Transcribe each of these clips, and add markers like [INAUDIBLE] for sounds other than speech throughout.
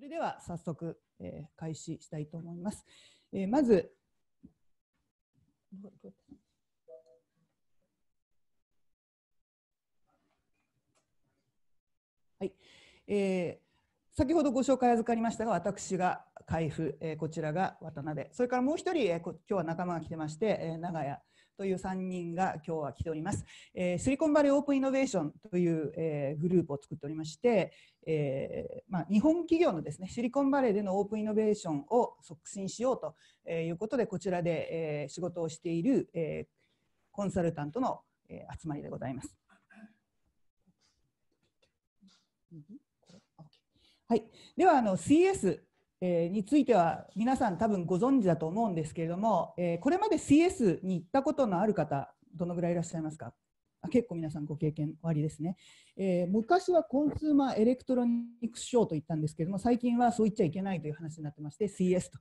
それでは早速、えー、開始したいと思います。えー、まず、はい、えー、先ほどご紹介預かりましたが、私が海部、えー、こちらが渡辺、それからもう一人、えー、今日は仲間が来てまして、えー、長屋。という3人が今日は来ております。えー、シリコンバレーオープンイノベーションという、えー、グループを作っておりまして、えーまあ、日本企業のですねシリコンバレーでのオープンイノベーションを促進しようということでこちらで、えー、仕事をしている、えー、コンサルタントの、えー、集まりでございます。はい、ではあの CS えについては皆さん多分ご存知だと思うんですけれども、えこれまで CS に行ったことのある方どのぐらいいらっしゃいますか？あ結構皆さんご経験おありですね、えー、昔は Consumer Electronics Show と言ったんですけれども最近はそう言っちゃいけないという話になってまして CES と、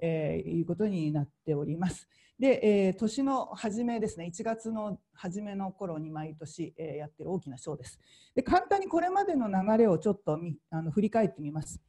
えー、いうことになっております。で、えー、年の初めですね1月の初めの頃に毎年、えー、やってる大きなショーです。で簡単にこれまでの流れをちょっとみあの振り返ってみます。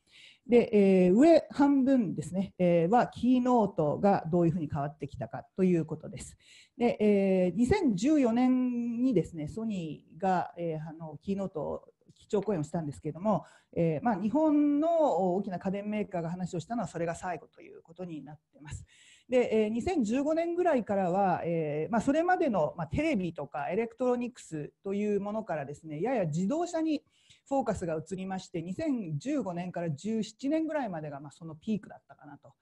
で、えー、上半分ですね、えー、はキーノートがどういうふうに変わってきたかということです。で、えー、2014年にですね、ソニーが、えー、あのキーノートを基調講演をしたんですけれども、えーまあ、日本の大きな家電メーカーが話をしたのはそれが最後ということになっています。で、えー、2015年ぐらいからは、えーまあ、それまでの、まあ、テレビとかエレクトロニクスというものからですねやや自動車にフォーカスが移りまして2015年から17年ぐらいまでがまあそのピークだったかなと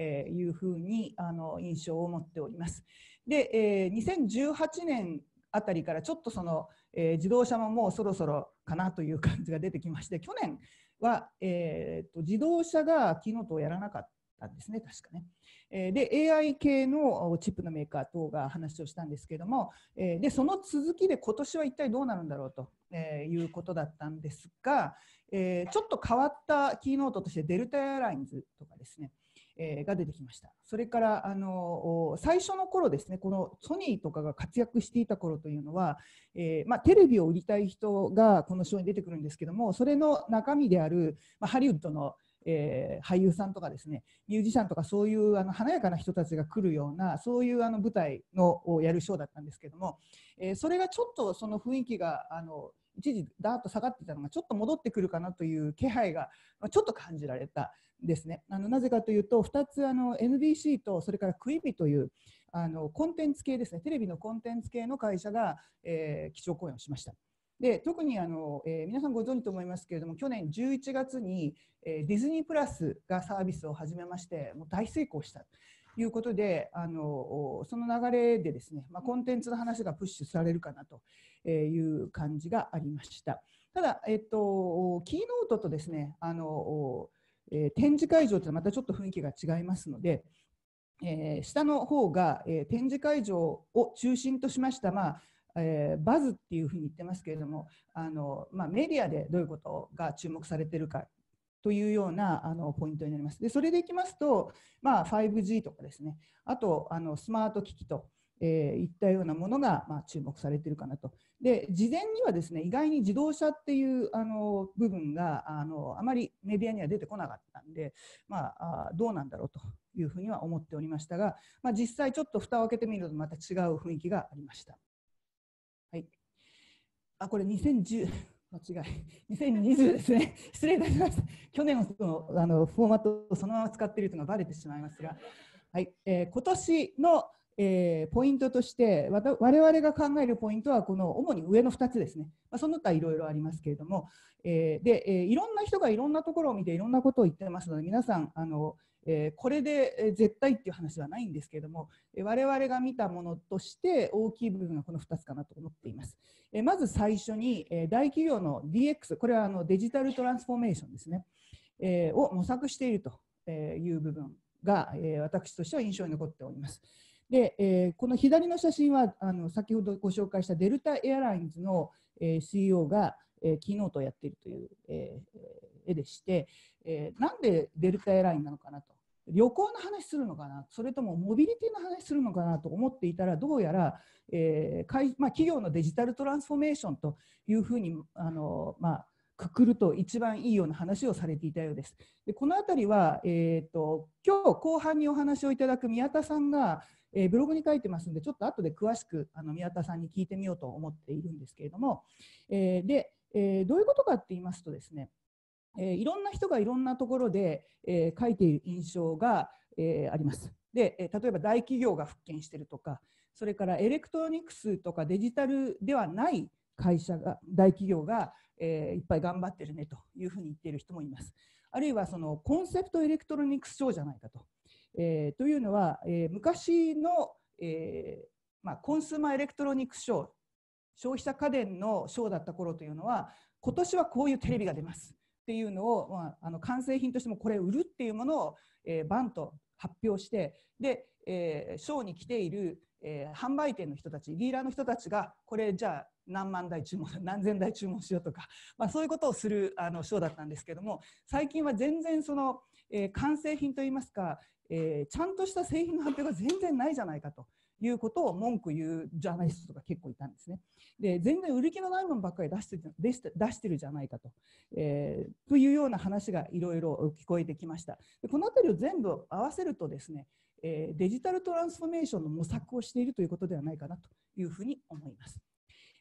いうふうにあの印象を持っております。で、えー、2018年あたりからちょっとその、えー、自動車ももうそろそろかなという感じが出てきまして去年は、えーと、自動車がキーノトをやらなかったんですね確かねえ。で AI 系のチップのメーカー等が話をしたんですけどもえでその続きで今年は一体どうなるんだろうとえいうことだったんですがえちょっと変わったキーノートとしてデルタエアラインズとかですねえが出てきました。それからあの最初の頃ですね、このソニーとかが活躍していた頃というのは、えー、まあ、テレビを売りたい人がこのショーに出てくるんですけども、それの中身である、まあ、ハリウッドのえー、俳優さんとかですねミュージシャンとかそういうあの華やかな人たちが来るようなそういうあの舞台のをやるショーだったんですけども、えー、それがちょっとその雰囲気があの一時ダーッと下がってたのがちょっと戻ってくるかなという気配がちょっと感じられたですね。あのなぜかというと2つあの NBC とそれからクイビというあのコンテンツ系ですねテレビのコンテンツ系の会社が、えー、基調講演をしました。で特にあの、えー、皆さんご存知と思いますけれども去年11月に、えー、ディズニープラスがサービスを始めましてもう大成功したということであのその流れでですね、まあ、コンテンツの話がプッシュされるかなという感じがありました。ただ、えっと、キーノートとですねあの、えー、展示会場というのはまたちょっと雰囲気が違いますので、えー、下の方が、えー、展示会場を中心としました、まあえー、バズっていうふうに言ってますけれどもあの、まあ、メディアでどういうことが注目されているかというようなあのポイントになります。でそれでいきますと、まあ、5G とかですねあとあのスマート機器と、えー、いったようなものが、まあ、注目されているかなと。で事前にはですね意外に自動車っていうあの部分があのあまりメディアには出てこなかったんで、まあ、あどうなんだろうというふうには思っておりましたが、まあ、実際ちょっと蓋を開けてみるとまた違う雰囲気がありました。はい。あ、これ2010、[LAUGHS] 間違い。2020ですね。[LAUGHS] 失礼いたしました。去年のあのフォーマットをそのまま使っているというのがバレてしまいますが、はい。えー、今年の、えー、ポイントとして我々が考えるポイントはこの主に上の2つですね、まあ、その他いろいろありますけれども、えー、で、えー、いろんな人がいろんなところを見ていろんなことを言ってますので皆さんあのえこれで絶対っていう話はないんですけれども、え我々が見たものとして大きい部分がこの2つかなと思っています。えまず最初に、え大企業の DX、これはあのデジタルトランスフォーメーションですね、えを模索しているという部分が、え私としては印象に残っております。で、えこの左の写真はあの先ほどご紹介した Delta Air Lines の、え CEO が、えキーノートをやっているという、え絵でして、えなんでデルタエアラインなのかなと。旅行の話するのかな？それともモビリティの話するのかなと思っていたらどうやら、えーまあ、企業のデジタルトランスフォーメーションというふうにあの、まあ、くくると一番いいような話をされていたようです。でこの辺りは、えーと、今日後半にお話をいただく宮田さんが、えー、ブログに書いてますんでちょっと後で詳しくあの宮田さんに聞いてみようと思っているんですけれども、えー、で、えー、どういうことかって言いますとですね、えいろんな人がいろんなところで、え書いている印象が、えあります。で、え例えば大企業が復権してるとかそれからエレクトロニクスとかデジタルではない会社が大企業が、え、いっぱい頑張ってるねというふうに言っている人もいます。あるいはその Concept Electronics Show じゃないかと。え、というのは、え、昔の、えまあ、 Consumer Electronics Show 消費者家電のショーだった頃というのは今年はこういうテレビが出ますっていうのを、まあ、あの完成品としてもこれ売るっていうものを、えー、バンと発表してで、えー、ショーに来ている、えー、販売店の人たちディーラーの人たちがこれじゃあ何万台注文 [LAUGHS] 何千台注文しようとか、まあ、そういうことをするあのショーだったんですけども最近は全然その、えー、完成品といいますか、えー、ちゃんとした製品の発表が全然ないじゃないかと。いうことを文句言うジャーナリストが結構いたんですね。で全然売り気のないものばっかり出して出して出してるじゃないかと,、えー、というような話がいろいろ聞こえてきました。でこの辺りを全部合わせるとですね、えー、デジタルトランスフォーメーションの模索をしているということではないかなというふうに思います。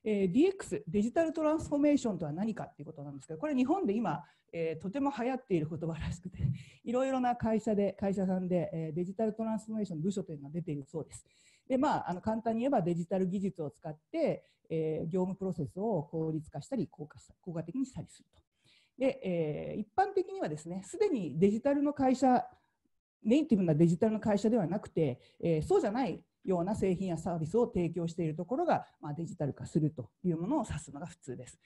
えー、DX デジタルトランスフォーメーションとは何かということなんですけどこれ日本で今、えー、とても流行っている言葉らしくて [LAUGHS] いろいろな会社で会社さんで、えー、デジタルトランスフォーメーションの部署というのが出ているそうです。でまあ、あの簡単に言えばデジタル技術を使って、えー、業務プロセスを効率化したり効果効果的にしたりすると。で、えー、一般的にはですねすでにデジタルの会社ネイティブなデジタルの会社ではなくて、えー、そうじゃないような製品やサービスを提供しているところが、まあ、デジタル化するというものを指すのが普通です。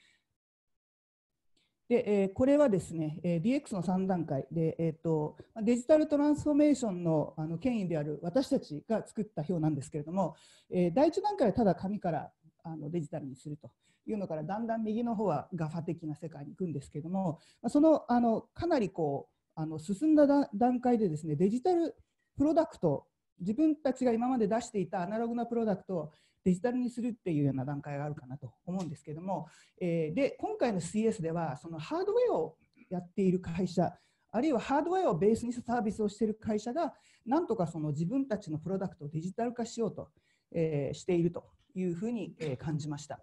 で、えー、これはですね、えー、DX の3段階で、えーと、デジタルトランスフォーメーションのあの権威である私たちが作った表なんですけれども、えー、第1段階はただ紙からあのデジタルにするというのからだんだん右の方は GAFA 的な世界に行くんですけれどもそのあのかなりこうあの進んだ段階でですねデジタルプロダクト自分たちが今まで出していたアナログなプロダクトをデジタルにするっていうような段階があるかなと思うんですけども、えー、で今回の CS ではそのハードウェアをやっている会社あるいはハードウェアをベースにサービスをしている会社がなんとかその自分たちのプロダクトをデジタル化しようと、えー、しているというふうに、えー、感じました。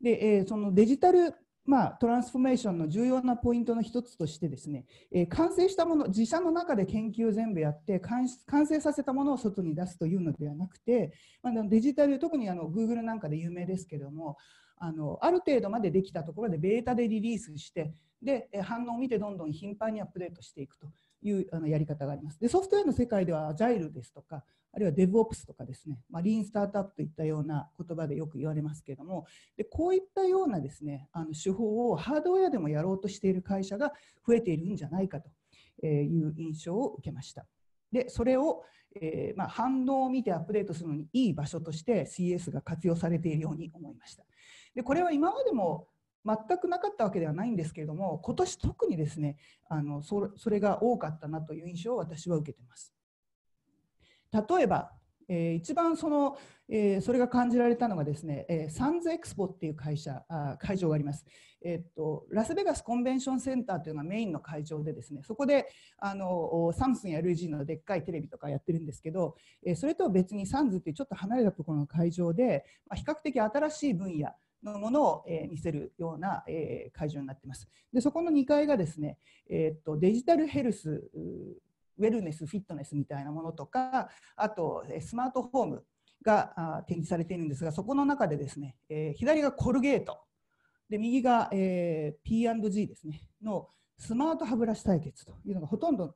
で、えー、そのデジタルまあ、トランスフォーメーションの重要なポイントの1つとしてですね、えー、完成したもの自社の中で研究を全部やって完成させたものを外に出すというのではなくて、まあ、デジタル特にあの Google なんかで有名ですけどもあのある程度までできたところでベータでリリースしてで反応を見てどんどん頻繁にアップデートしていくと。いうあのやり方があります。でソフトウェアの世界ではアジャイルですとかあるいは DevOps とかですね、まあ、リーンスタートアップといったような言葉でよく言われますけれどもでこういったようなですねあの手法をハードウェアでもやろうとしている会社が増えているんじゃないかという印象を受けました。でそれを、えー、まあ、反応を見てアップデートするのにいい場所として CS が活用されているように思いました。でこれは今までも全くなかったわけではないんですけれども今年特にですねあのそれが多かったなという印象を私は受けてます。例えば、えー、一番その、えー、それが感じられたのがですね、えー、サンズエクスポっていう会社あ会場があります、えー、っとラスベガスコンベンションセンターというのがメインの会場でですねそこであのサムスンや LG のでっかいテレビとかやってるんですけど、えー、それとは別にサンズっていうちょっと離れたところの会場で、まあ、比較的新しい分野のものを、えー、見せるような、えー、会場になっています。でそこの2階がですね、えー、っとデジタルヘルスウェルネスフィットネスみたいなものとかあとスマートフォームが展示されているんですがそこの中でですね、えー、左がコルゲートで右が、えー、P&G ですねのスマート歯ブラシ対決というのがほとんど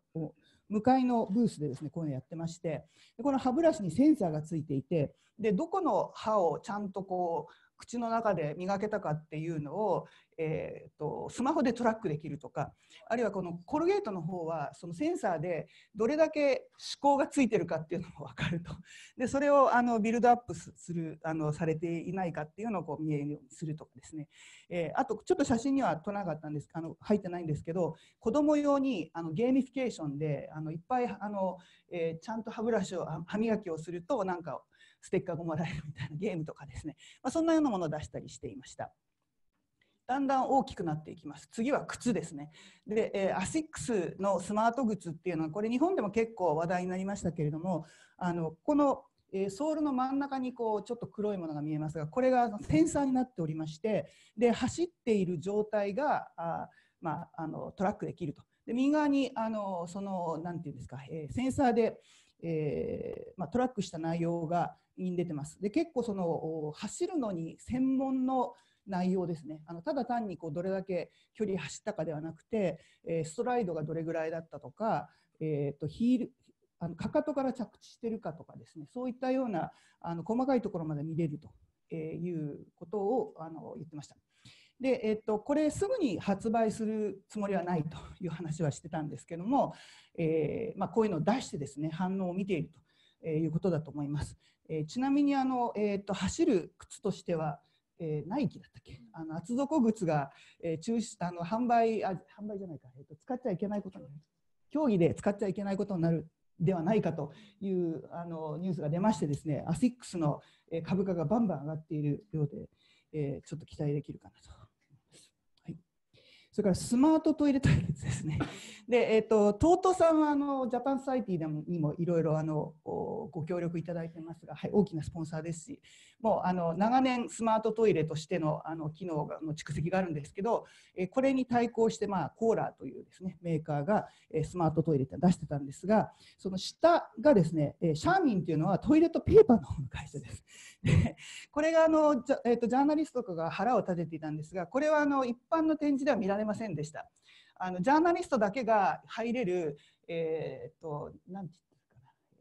向かいのブースでですねこういうのやってましてこの歯ブラシにセンサーがついていてでどこの歯をちゃんとこう口の中で磨けたかっていうのを、えーと、スマホで track できるとかあるいはこのコルゲートの方はそのセンサーでどれだけ歯垢がついてるかっていうのも分かると。でそれをあの build up するあのされていないかっていうのをこう見えるようにするとかですね、えー、あとちょっと写真には撮らなかったんですあの入ってないんですけど子ども用にあの gamification であのいっぱいあの、えー、ちゃんと歯ブラシを歯磨きをするとなんかステッカーがもらえるみたいなゲームとかですね、まあ、そんなようなものを出したりしていました。だんだん大きくなっていきます。次は靴ですね。で、えー、アシックスのスマート靴っていうのは、これ日本でも結構話題になりましたけれども、あのこのえソールの真ん中にこうちょっと黒いものが見えますがこれがセンサーになっておりましてで走っている状態があ、まあ、あのトラックできるとで右側にあのその何て言うんですか、えー、センサーで、えーまあ、トラックした内容がに出てます。で結構その走るのに専門の内容ですね。あのただ単にこうどれだけ距離走ったかではなくて、えー、ストライドがどれぐらいだったとか、えーと、ヒールあのかかとから着地してるかとかですね。そういったようなあの細かいところまで見れるということをあの言ってました。で、えっと、これすぐに発売するつもりはないという話はしてたんですけども、えー、まあ、こういうのを出してですね反応を見ていると。えいうことだと思います。えー、ちなみにあの、えー、っと走る靴としては、えー、ナイキだったっけ？あの厚底靴が、えー、中止あの販売あ販売じゃないか、えー、と使っちゃいけないことになる。競技で使っちゃいけないことになるではないかというあのニュースが出ましてですねアシックスの株価がバンバン上がっているようで、えー、ちょっと期待できるかなと。それからスマートトイレ対決ですね。[LAUGHS] で、えっ、ー、と、 TOTO さんはあの Japan Society でもにもいろいろあのご協力いただいてますが、はい、大きなスポンサーですし、もうあの長年スマートトイレとしてのあの機能の蓄積があるんですけど、えこれに対抗して、まあ、コーラーというですねメーカーがえスマートトイレって出してたんですが、その下がですね、えシャーミンというのはトイレットペーパーの会社です。[LAUGHS] でこれがあのじゃ、えーと、ジャーナリストとかが腹を立てていたんですがこれはあの一般の展示では見られませんでした。あのジャーナリストだけが入れる、えーと、なんて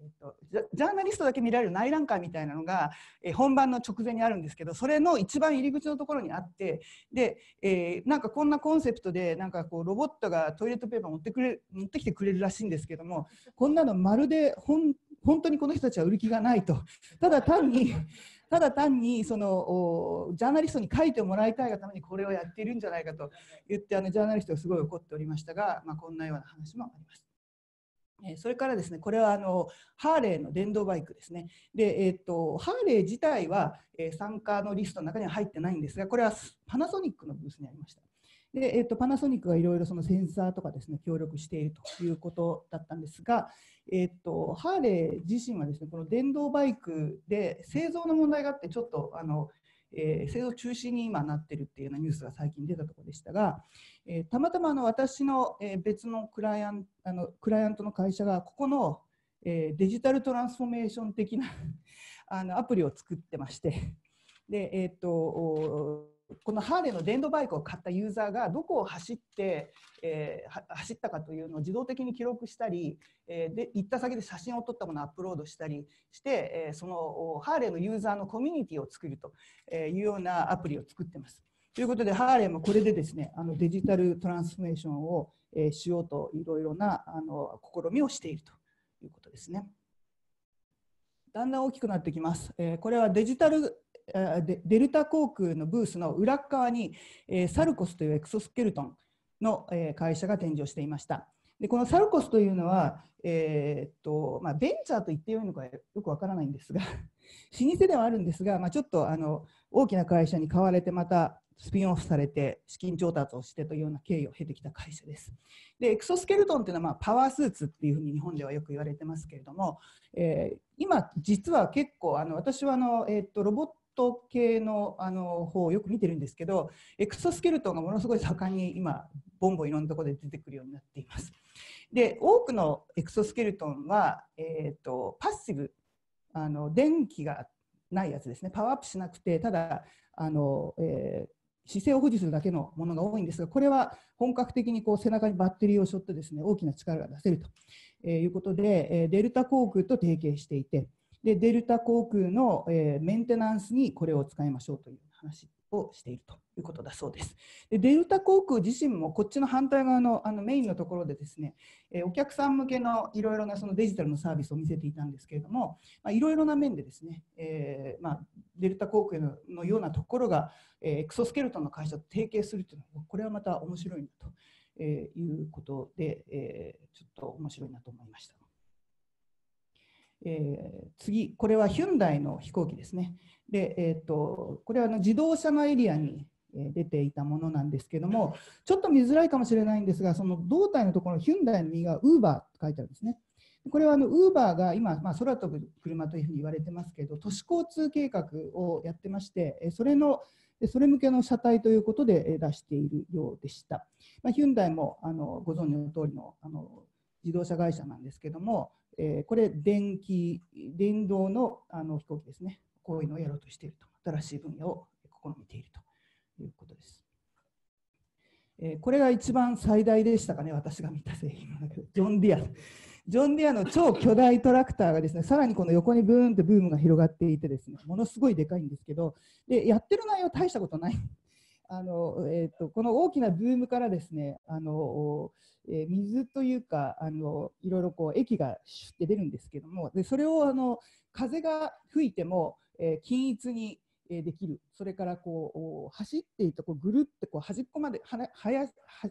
えーと、ジャーナリストだけ見られる内覧会みたいなのが、え、本番の直前にあるんですけどそれの一番入り口のところにあってで、えー、なんかこんなコンセプトでなんかこうロボットがトイレットペーパー持ってくれ持ってきてくれるらしいんですけどもこんなのまるで本本当にこの人たちは売る気がないと。ただ単にただ単にそのジャーナリストに書いてもらいたいがためにこれをやっているんじゃないかと言ってあのジャーナリストがすごい怒っておりましたが、まあ、こんなような話もあります。それからですね、これはあのハーレーの電動バイクですね。で、えーと、ハーレー自体は、え参加のリストの中には入ってないんですが、これはパナソニックのブースにありました。で、えーと、パナソニックがいろいろそのセンサーとかですね協力しているということだったんですが、えーと、ハーレー自身はですねこの電動バイクで製造の問題があってちょっとあの、えー、製造中止に今なってるっていうようなニュースが最近出たところでしたが、えー、たまたまあの私の、えー、別のクライアンあのクライアントの会社がここの、えデジタルトランスフォーメーション的なあのアプリを作ってましてで、えーとこのハーレーの電動バイクを買ったユーザーがどこを走って、えー、走ったかというのを自動的に記録したり、えー、で行った先で写真を撮ったものをアップロードしたりして、えー、そのハーレーのユーザーのコミュニティを作るというようなアプリを作ってます。ということでハーレーもこれでですねあのデジタルトランスフォーメーションを、えー、しようといろいろなあの試みをしているということですね。だんだん大きくなってきます。えー、これはデジタルデルタ航空のブースの裏側に、えサルコスというエクソスケルトンの、え会社が展示をしていました。でこのサルコスというのは、えー、っとまあ、ベンチャーと言ってよいのかよくわからないんですが [LAUGHS] 老舗ではあるんですが、まあ、ちょっとあの大きな会社に買われてまたスピンオフされて資金調達をしてというような経緯を経てきた会社です。でエクソスケルトンというのはまあパワースーツっていうふうに日本ではよく言われてますけれども、えー、今実は結構あの私はあの、えー、っとロボット系のあの方をよく見てるんですけどエクソスケルトンがものすごい盛んに今ボンボンいろんなところで出てくるようになっています。で多くのエクソスケルトンは、えーと、パッシブあの電気がないやつですねパワーアップしなくてただあの、えー、姿勢を保持するだけのものが多いんですがこれは本格的にこう背中にバッテリーを背負ってですね大きな力が出せるということでえデルタ航空と提携していてでデルタ航空の、えー、メンテナンスにこれを使いましょうという話をしているということだそうです。でデルタ航空自身もこっちの反対側のあのメインのところでですね、えー、お客さん向けのいろいろなそのデジタルのサービスを見せていたんですけれどもいろいろな面でですね、えーまあ、デルタ航空ののようなところが、えー、エクソスケルトンの会社と提携するというのはこれはまた面白いなと、えー、いうことで、えー、ちょっと面白いなと思いました。えー、次、これはヒュンダイの飛行機ですね。で、えーと、これはあの自動車のエリアに、出ていたものなんですけども、ちょっと見づらいかもしれないんですが、その胴体のところ、ヒュンダイの右がウーバーって書いてあるんですね。これはウーバーが今、まあ、空飛ぶ車というふうに言われてますけど、都市交通計画をやってまして、それのそれ向けの車体ということで出しているようでした。まあ、ヒュンダイもあのご存知の通りのあの自動車会社なんですけども、えー、これ電気、電動のあの飛行機ですね。こういうのをやろうとしていると。新しい分野を試みているということです。えー、これが一番最大でしたかね、私が見た製品の中で。ジョン・ディア。ジョン・ディアの超巨大トラクターがですね、さらにこの横にブーンってブームが広がっていてですね、ものすごいでかいんですけど、でやってる内容大したことない。あのえーと、この大きなブームからですねあの、えー、水というかあのいろいろこう液がシュッて出るんですけどもでそれをあの風が吹いても、えー、均一にえできる。それからこう走っていてこうぐるってこう端っこまでははやは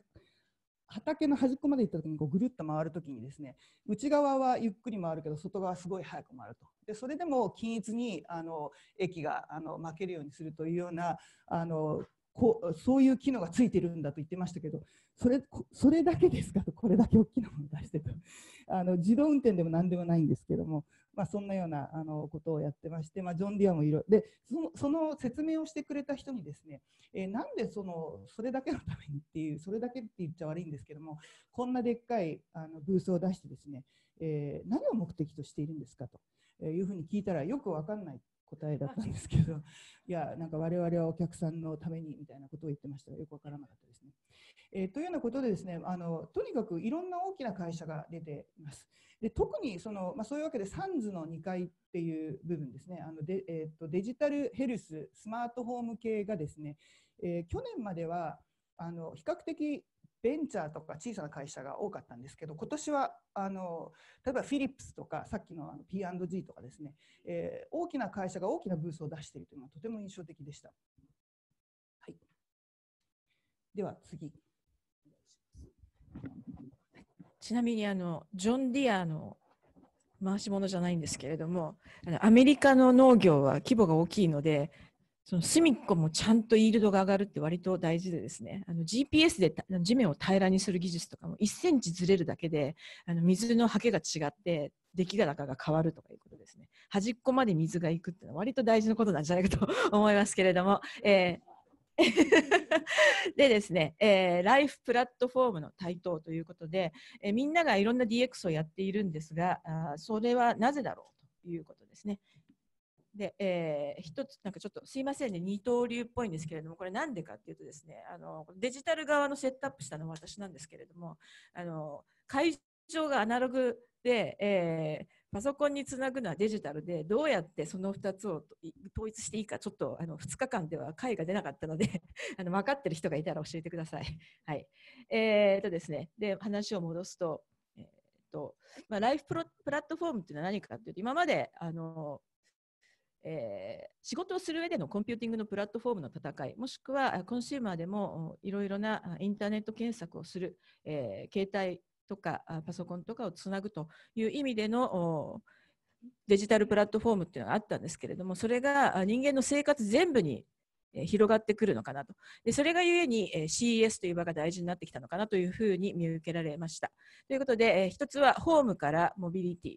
畑の端っこまで行った時にこうぐるっと回る時にですね内側はゆっくり回るけど外側はすごい速く回ると。でそれでも均一にあの液があの巻けるようにするというようなあのこうそういう機能がついてるんだと言ってましたけどそれそれだけですかとこれだけ大きなものを出してと。[LAUGHS] あの自動運転でも何でもないんですけども、まあ、そんなようなあのことをやってまして、まあ、ジョン・ディアもいろでそのその説明をしてくれた人にですね、えー、なんでそのそれだけのためにっていうそれだけって言っちゃ悪いんですけどもこんなでっかいあのブースを出してですね、えー、何を目的としているんですかというふうに聞いたらよく分かんない。答えだったんですけど、いや、なんか我々はお客さんのためにみたいなことを言ってましたが、よくわからなかったですね。えー、というようなことでですねあの、とにかくいろんな大きな会社が出ています。で特にその、まあ、そういうわけで、サンズの2階っていう部分ですね、あのでえーと、デジタルヘルス、スマートフォーム系がですね、えー、去年まではあの比較的ベンチャーとか小さな会社が多かったんですけど、今年はあの例えばフィリップスとか、さっきのあの P&G とかですね、えー、大きな会社が大きなブースを出しているというのはとても印象的でした。はい、では次。ちなみにあのジョン・ディアの回し物じゃないんですけれどもあのアメリカの農業は規模が大きいのでその隅っこもちゃんとイールドが上がるって割と大事でですね。あの GPS で地面を平らにする技術とかも1センチずれるだけであの水のはけが違って出来高が変わるとかいうことですね。端っこまで水がいくっていうのは割と大事なことなんじゃないかと思いますけれども、えー、[LAUGHS] でですね、えー、ライフプラットフォームの台頭ということで、えー、みんながいろんな DX をやっているんですがあそれはなぜだろうということですね。で、えー、一つ、なんかちょっとすいませんね、二刀流っぽいんですけれども、これなんでかっていうとですね、あのデジタル側のセットアップしたのは私なんですけれども、あの会場がアナログで、えー、パソコンにつなぐのはデジタルで、どうやってその2つを統一していいか、ちょっとあの2日間では解が出なかったので [LAUGHS] あの分かってる人がいたら教えてください。はい。えー、とですね、で、話を戻すと、えーとまあ、ライフプロプラットフォームっていうのは何かっていうと、今まであのえー、仕事をする上でのコンピューティングのプラットフォームの戦い、もしくはコンシューマーでもいろいろなインターネット検索をする、えー、携帯とかパソコンとかをつなぐという意味でのデジタルプラットフォームっていうのがあったんですけれども、それが人間の生活全部に広がってくるのかなと。でそれがゆえに CES という場が大事になってきたのかなというふうに見受けられました。ということで、一つはホームからモビリティ、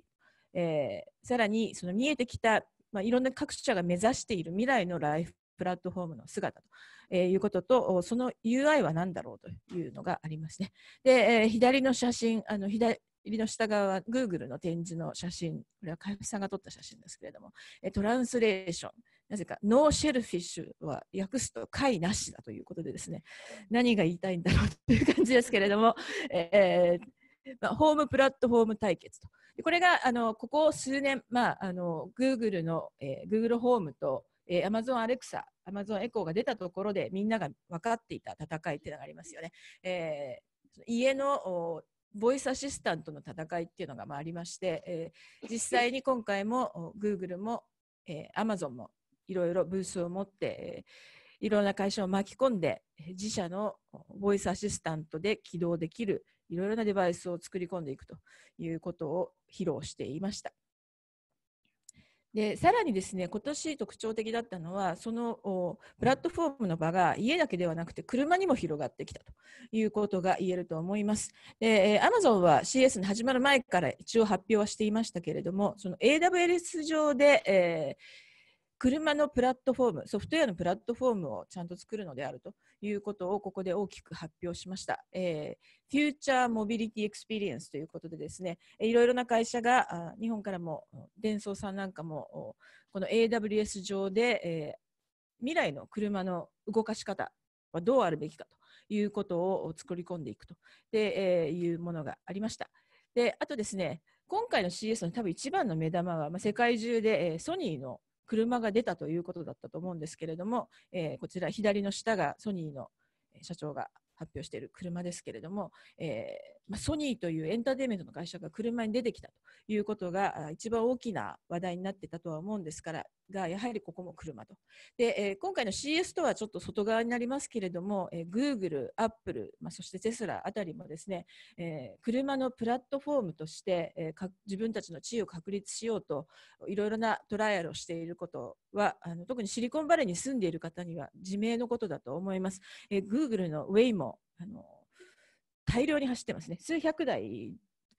えー、さらにその見えてきたまあ、いろんな各社が目指している未来のライフプラットフォームの姿と、えー、いうことと、その UI は何だろうというのがありますね。で、えー、左の写真、あの左の下側は Google の展示の写真、これは海部さんが撮った写真ですけれども、えトランスレーション、なぜか no shellfish は訳すと貝なしだということでですね、何が言いたいんだろうという感じですけれども、えーまあ、ホームプラットフォーム対決とこれがあのここ数年、まあ、あの Google の、えー、Google ホームと、えー、Amazon Alexa、Amazon Echo が出たところでみんなが分かっていた戦いっていうのがありますよね。えー、家のボイスアシスタントの戦いっていうのがまあありまして、えー、実際に今回も Google も、えー、Amazon もいろいろブースを持って、えー、いろんな会社を巻き込んで自社のボイスアシスタントで起動できるいろいろなデバイスを作り込んでいくということを披露していました。でさらにですね今年特徴的だったのはそのプラットフォームの場が家だけではなくて車にも広がってきたということが言えると思います。で、え、Amazon は CS に始まる前から一応発表はしていましたけれどもその AWS 上で、えー車のプラットフォーム、ソフトウェアのプラットフォームをちゃんと作るのであるということをここで大きく発表しました。えー、 Future Mobility Experience ということでですね、いろいろな会社があ日本からも、デンソーさんなんかもこの AWS 上で、えー、未来の車の動かし方はどうあるべきかということを作り込んでいくとで、えー、いうものがありました。であとですね、今回の CS の多分一番の目玉は、まあ、世界中で、えー、ソニーの車が出たということだったと思うんですけれども、えー、こちら左の下がソニーの社長が発表している車ですけれども、えー、まあ、ソニーというエンターテインメントの会社が車に出てきたということが一番大きな話題になってたとは思うんですからがやはりここも車とで、えー、今回の CS とはちょっと外側になりますけれども、えー、Google、Apple、まあ、そしてテスラあたりもですね、えー、車のプラットフォームとして、えー、自分たちの地位を確立しようといろいろなトライアルをしていることはあの特にシリコンバレーに住んでいる方には自明のことだと思います。えー、Google のあの大量に走ってますね。数百台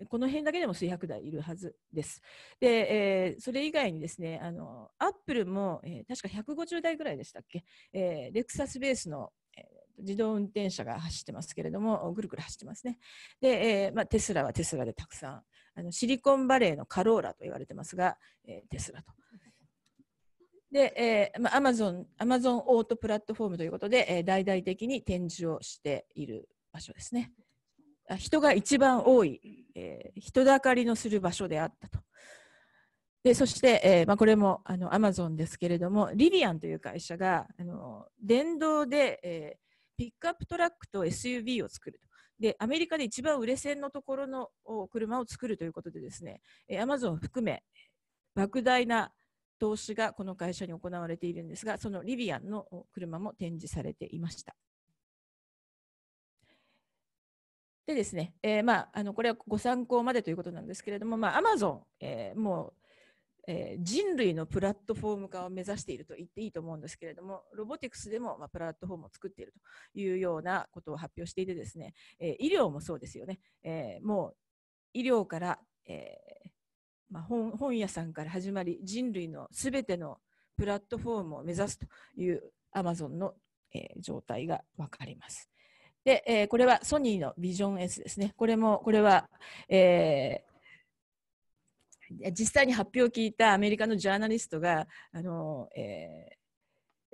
この辺だけでも数百台いるはずです。で、えー、それ以外にですね、あのアップルも、えー、確か150台ぐらいでしたっけ、えー、レクサスベースの、えー、自動運転車が走ってますけれども、ぐるぐる走ってますね。で、えーまあ、テスラはテスラでたくさん、あのシリコンバレーのカローラと言われてますが、えー、テスラと。で、えーまあ、アマゾン、アマゾンオートプラットフォームということで、えー、大々的に展示をしている場所ですね。人が一番多い、えー、人だかりのする場所であったと。でそして、えーまあ、これもあのアマゾンですけれども、リビアンという会社があの電動で、えー、ピックアップトラックと SUV を作ると。でアメリカで一番売れ線のところの車を作るということでですね、アマゾンを含め莫大な投資がこの会社に行われているんですが、そのリビアンの車も展示されていました。でですね、えー、まあ、あのこれはご参考までということなんですけれども、まあ、Amazon、えー、もう、えー、人類のプラットフォーム化を目指していると言っていいと思うんですけれども、ロボティクスでも、まあ、プラットフォームを作っているというようなことを発表していてですね、え医療もそうですよね、えもう医療から、えまあ、本本屋さんから始まり人類のすべてのプラットフォームを目指すというアマゾンの、えー、状態が分かります。で、えー、これはソニーのビジョン S ですね。これも、これは、えー、実際に発表を聞いたアメリカのジャーナリストが、あのえー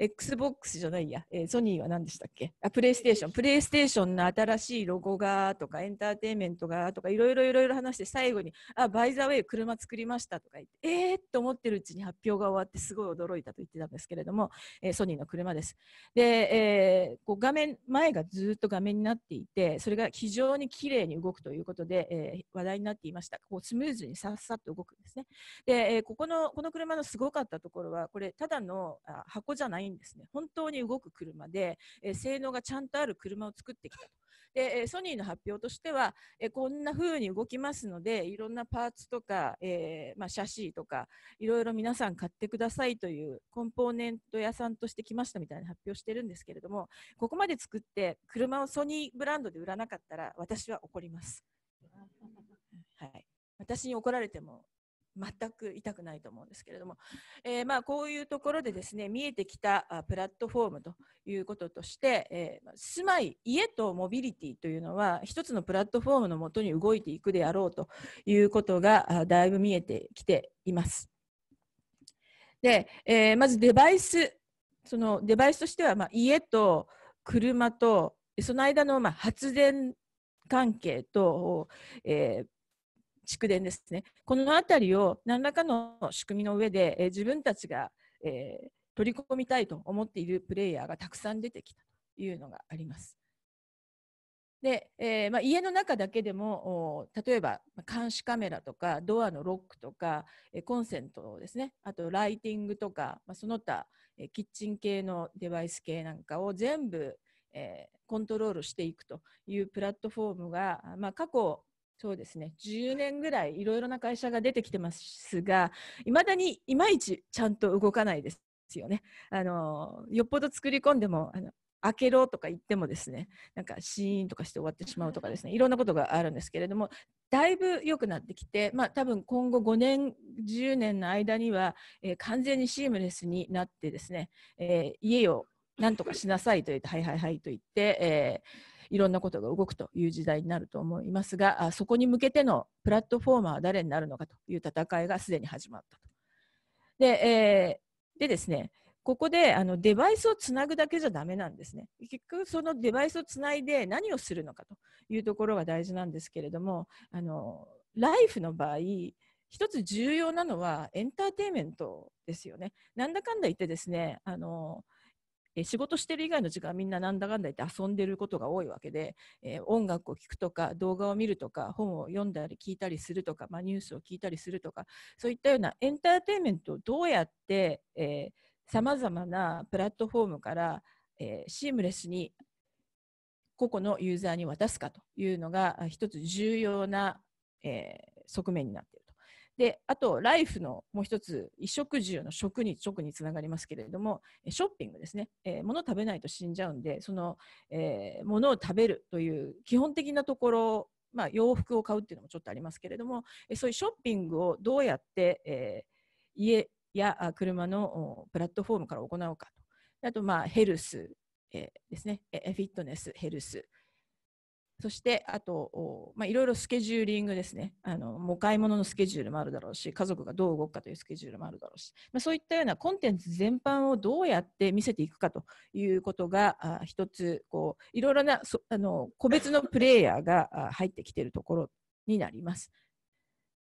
Xbox じゃないや、えー、ソニーは何でしたっけ？あ、プレイステーション。プレイステーションの新しいロゴがとか、エンターテインメントがとか、いろいろいろいろ話して、最後に、あ、バイザーウェイ車作りましたとか言って、えーって思ってるうちに発表が終わって、すごい驚いたと言ってたんですけれども、えー、ソニーの車です。で、えー、こう画面、前がずっと画面になっていて、それが非常に綺麗に動くということで、えー、話題になっていました。こうスムーズにさっさと動くんですね。で、えー、ここの、この車のすごかったところは、これ、ただのあ箱じゃないんですね。本当に動く車で、え性能がちゃんとある車を作ってきたと。でソニーの発表としては、えこんな風に動きますのでいろんなパーツとか、えー、まあ、シャシーとかいろいろ皆さん買ってくださいというコンポーネント屋さんとして来ましたみたいな発表してるんですけれどもここまで作って車をソニーブランドで売らなかったら私は怒ります。[LAUGHS] はい、私に怒られても全く痛くないと思うんですけれども、えー、まあこういうところでですね見えてきたプラットフォームということとして、えー、住まい家とモビリティというのは一つのプラットフォームのもとに動いていくであろうということがだいぶ見えてきています。で、えー、まずデバイスそのデバイスとしては、まあ、家と車とその間のまあ発電関係と、えー、蓄電ですね。このあたりを何らかの仕組みの上で、えー、自分たちが、えー、取り込みたいと思っているプレイヤーがたくさん出てきたというのがあります。で、えーまあ、家の中だけでも例えば監視カメラとかドアのロックとか、えコンセントですねあとライティングとか、まあ、その他、えキッチン系のデバイス系なんかを全部、えー、コントロールしていくというプラットフォームが、まあ、過去そうですね10年ぐらいいろいろな会社が出てきてますがいまだにいまいちちゃんと動かないですよね。あのよっぽど作り込んでもあの開けろとか言ってもですねなんかシーンとかして終わってしまうとかですねいろんなことがあるんですけれどもだいぶ良くなってきて、まあ、多分今後5年10年の間には、えー、完全にシームレスになってですね、えー、家をなんとかしなさいと言ってはいはいはいと言って、えーいろんなことが動くという時代になると思いますがあそこに向けてのプラットフォーマーは誰になるのかという戦いがすでに始まったと。で,、えー、でですねここであのデバイスをつなぐだけじゃだめなんですね。結局そのデバイスをつないで何をするのかというところが大事なんですけれどもあのライフの場合一つ重要なのはエンターテインメントですよね。なんだかんだ言ってですねあのえ仕事してる以外の時間みんななんだかんだ言って遊んでることが多いわけで、え、音楽を聴くとか動画を見るとか本を読んだり聞いたりするとか、まあ、ニュースを聞いたりするとかそういったようなエンターテインメントをどうやってさまざまなプラットフォームから、えー、シームレスに個々のユーザーに渡すかというのが一つ重要な、えー、側面になっている。であと、ライフのもう一つ、衣食住の食に直につながりますけれども、ショッピングですね、えー、物を食べないと死んじゃうんで、その、えー、物を食べるという基本的なところ、まあ、洋服を買うっていうのもちょっとありますけれども、そういうショッピングをどうやって、えー、家や車のプラットフォームから行うかと。あと、まあ、ヘルス、えー、ですね、フィットネス、ヘルス、そしてあと、まあ、いろいろスケジューリングですねあのもう買い物のスケジュールもあるだろうし家族がどう動くかというスケジュールもあるだろうし、まあ、そういったようなコンテンツ全般をどうやって見せていくかということがあ一つこういろいろなそあの個別のプレイヤーが入ってきているところになります。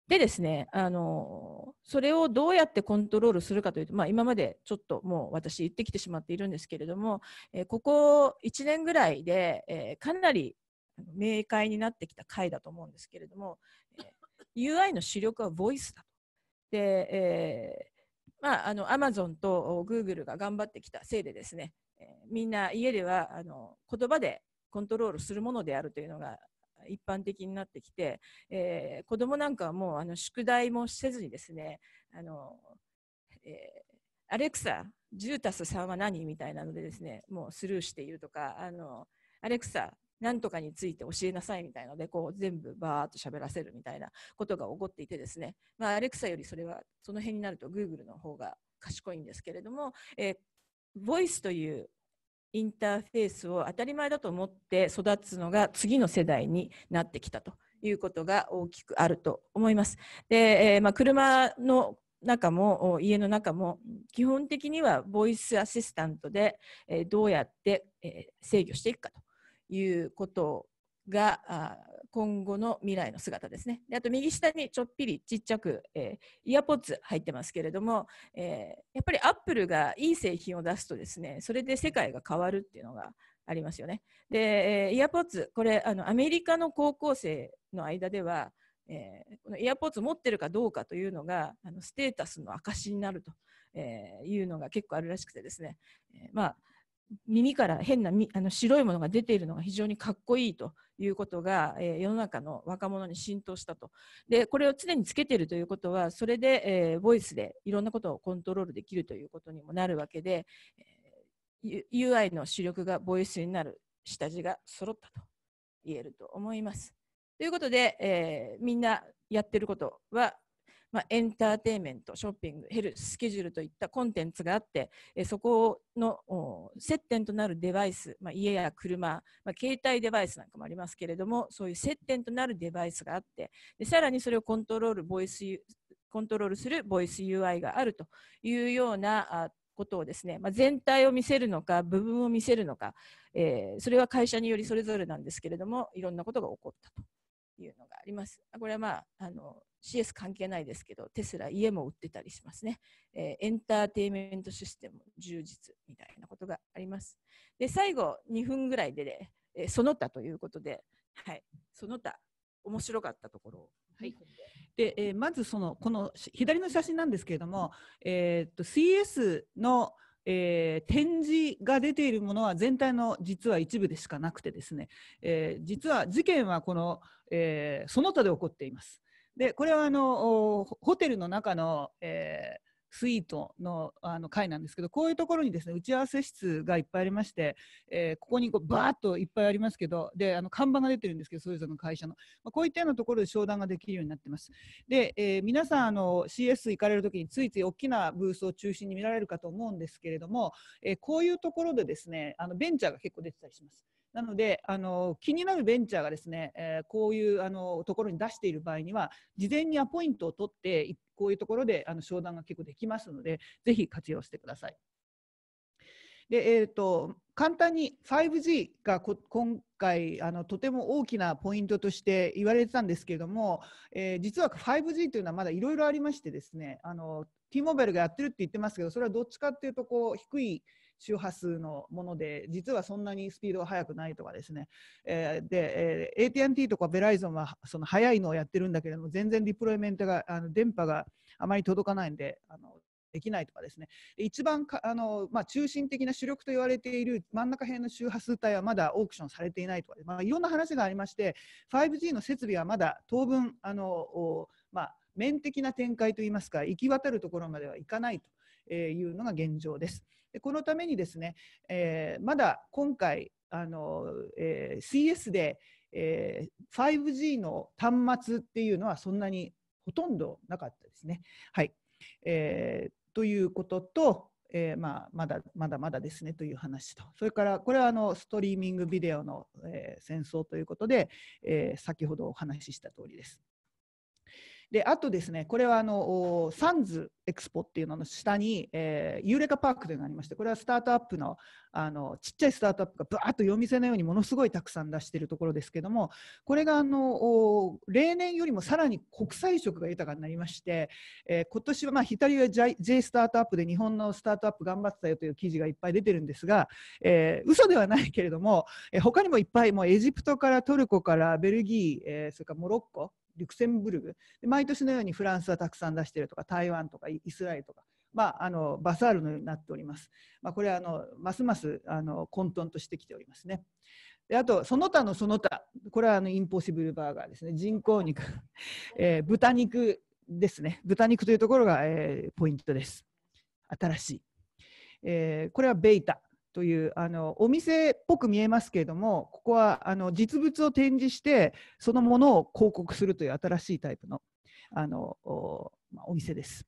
でですね、あのそれをどうやってコントロールするかというと、まあ、今までちょっともう私言ってきてしまっているんですけれども、えー、ここ1年ぐらいで、えー、かなり明快になってきた回だと思うんですけれども、えー、UI の主力はボイスだと。で、えー、まあ、あの Amazon と Google が頑張ってきたせいでですね、えー、みんな家ではあの言葉でコントロールするものであるというのが一般的になってきて、えー、子供なんかはもうあの宿題もせずにですね、あのえー、アレクサ、10たす3は何みたいなのでですね、もうスルーしているとか、あのアレクサ、なんとかについて教えなさいみたいのでこう全部バーっと喋らせるみたいなことが起こっていてですね、まあ、アレクサよりそれはその辺になると Google の方が賢いんですけれども、えー、ボイスというインターフェースを当たり前だと思って育つのが次の世代になってきたということが大きくあると思います。で、えー、まあ、車の中も家の中も基本的にはボイスアシスタントで、えー、どうやって、えー、制御していくかということが今後の未来の姿ですね。であと右下にちょっぴりちっちゃく、えー、イヤポッツ入ってますけれども、えー、やっぱりアップルがいい製品を出すとですねそれで世界が変わるっていうのがありますよね。で、え、イヤポッツこれあのアメリカの高校生の間では、えー、このイヤポッツ持ってるかどうかというのがあのステータスの証になると、え、いうのが結構あるらしくてですね、え、まあ耳から変なあの白いものが出ているのが非常にかっこいいということが、えー、世の中の若者に浸透したとでこれを常につけているということはそれで、えー、ボイスでいろんなことをコントロールできるということにもなるわけで、えー、UI の主力がボイスになる下地が揃ったと言えると思います。ということで、えー、みんなやってることはまあ、エンターテインメント、ショッピング、ヘルス、スケジュールといったコンテンツがあって、えそこの接点となるデバイス、まあ、家や車、まあ、携帯デバイスなんかもありますけれども、そういう接点となるデバイスがあって、でさらにそれをコントロール、ボイス、コントロールするボイス UI があるというようなことをですね、まあ、全体を見せるのか、部分を見せるのか、えー、それは会社によりそれぞれなんですけれども、いろんなことが起こったというのがあります。これはまあ、あの CS 関係ないですけど、テスラ家も売ってたりしますね。えー、エンターテインメントシステム充実みたいなことがあります。で、最後2分ぐらいで、ね、えー、その他ということで、はい、その他、面白かったところを。はいでえー、まずそのこの左の写真なんですけれども、えー、と CS のえー、展示が出ているものは全体の実は一部でしかなくてですね、えー、実は事件はこの、えー、その他で起こっています。でこれはあのホテルの中の、えー、スイートのあの階なんですけどこういうところにですね打ち合わせ室がいっぱいありまして、えー、ここにこうバーッといっぱいありますけどであの看板が出てるんですけどそれぞれの会社の、まあ、こういったようなところで商談ができるようになってますで、えー、皆さんあの CS 行かれるときについつい大きなブースを中心に見られるかと思うんですけれども、えー、こういうところでですねあのベンチャーが結構出てたりします。なのであの気になるベンチャーがですね、えー、こういうあのところに出している場合には事前にアポイントを取ってこういうところであの商談が結構できますのでぜひ活用してください。でえーと、簡単に 5G が今回あのとても大きなポイントとして言われてたんですけれども、えー、実は 5G というのはまだいろいろありましてですねあの T モバイルがやってるって言ってますけどそれはどっちかっていうとこう低い周波数のもので実はそんなにスピードが速くないとかですね、えー、えー、AT&T とかベライゾンはその速いのをやってるんだけれども全然ディプロイメントがあの電波があまり届かないんであのできないとかですね。一番あの、まあ、中心的な主力と言われている真ん中辺の周波数帯はまだオークションされていないとか、まあ、いろんな話がありまして 5G の設備はまだ当分あの、まあ、面的な展開といいますか行き渡るところまではいかないと。いうのが現状です。でこのためにですね、えー、まだ今回あの、えー、CS で、えー、5G の端末っていうのはそんなにほとんどなかったですね。はいえー、ということと、えーまあ、まだまだまだですねという話と、それからこれはあのストリーミングビデオの、えー、戦争ということで、えー、先ほどお話しした通りです。であとですねこれはあのサンズエクスポっていうのの下に、えー、ユーレカパークというのがありましてこれはスタートアップのあのちっちゃいスタートアップがぶわっと夜店のようにものすごいたくさん出しているところですけどもこれがあの例年よりもさらに国際色が豊かになりまして、えー、今年はまあ左は J, J スタートアップで日本のスタートアップ頑張ってたよという記事がいっぱい出てるんですが、えー、嘘ではないけれども、えー、他にもいっぱいもうエジプトからトルコからベルギー、えー、それからモロッコリクセンブルグ。毎年のようにフランスはたくさん出しているとか台湾とかイスラエルとか、まあ、あのバサールのようになっております。まあ、これはあのますますあの混沌としてきておりますね。であとその他のその他これはあのインポッシブルバーガーですね。人工肉、[LAUGHS] えー、豚肉ですね。豚肉というところが、えー、ポイントです。新しい、えー、これはベータ。というあのお店っぽく見えますけれどもここはあの実物を展示してそのものを広告するという新しいタイプのあのお,、まあ、お店です。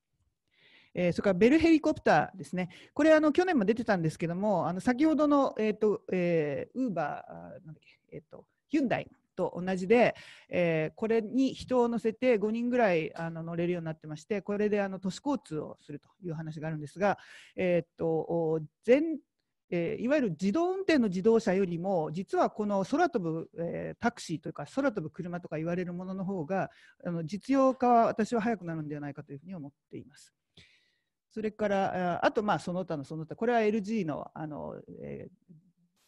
えー、それからベルヘリコプターですね、これあの去年も出てたんですけども、あの先ほどの、えーとえー、ウーバーなんだっけ、えーと、ヒュンダイと同じで、えー、これに人を乗せて5人ぐらいあの乗れるようになってまして、これであの都市交通をするという話があるんですが、えーと全えー、いわゆる自動運転の自動車よりも実はこの空飛ぶ、えー、タクシーというか空飛ぶ車とか言われるものの方があの実用化は私は早くなるんではないかというふうに思っています。それからあとまあその他のその他これは LG のあの、え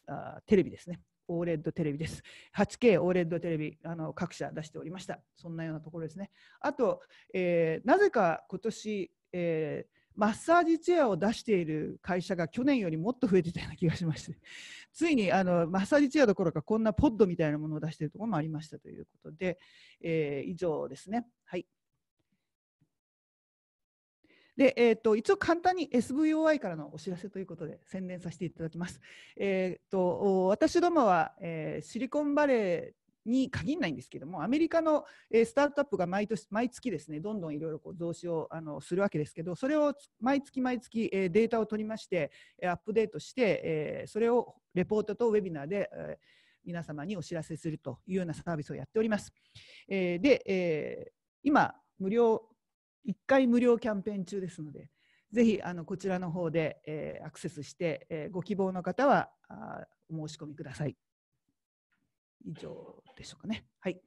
ー、あテレビですね。オーレッドテレビです。8K オーレッドテレビあの各社出しておりました。そんなようなところですね。あと、えー、なぜか今年、えーマッサージチェアを出している会社が去年よりもっと増えてたような気がしまして、[LAUGHS] ついにあのマッサージチェアどころかこんなポッドみたいなものを出しているところもありましたということで、えー、以上ですね。はい。で、えーと、一応簡単に SVOI からのお知らせということで宣伝させていただきます。えーと、私どもは、えー、シリコンバレーに限らないんですけどもアメリカの、えスタートアップが毎年毎月ですねどんどんいろいろ増資をあのするわけですけどそれを毎月毎月、えデータを取りましてアップデートして、えそれをレポートとウェビナーで、え皆様にお知らせするというようなサービスをやっております。えで、え今無料1回無料キャンペーン中ですのでぜひあのこちらの方で、えアクセスして、えご希望の方はあお申し込みください。以上でしょうかね。はい。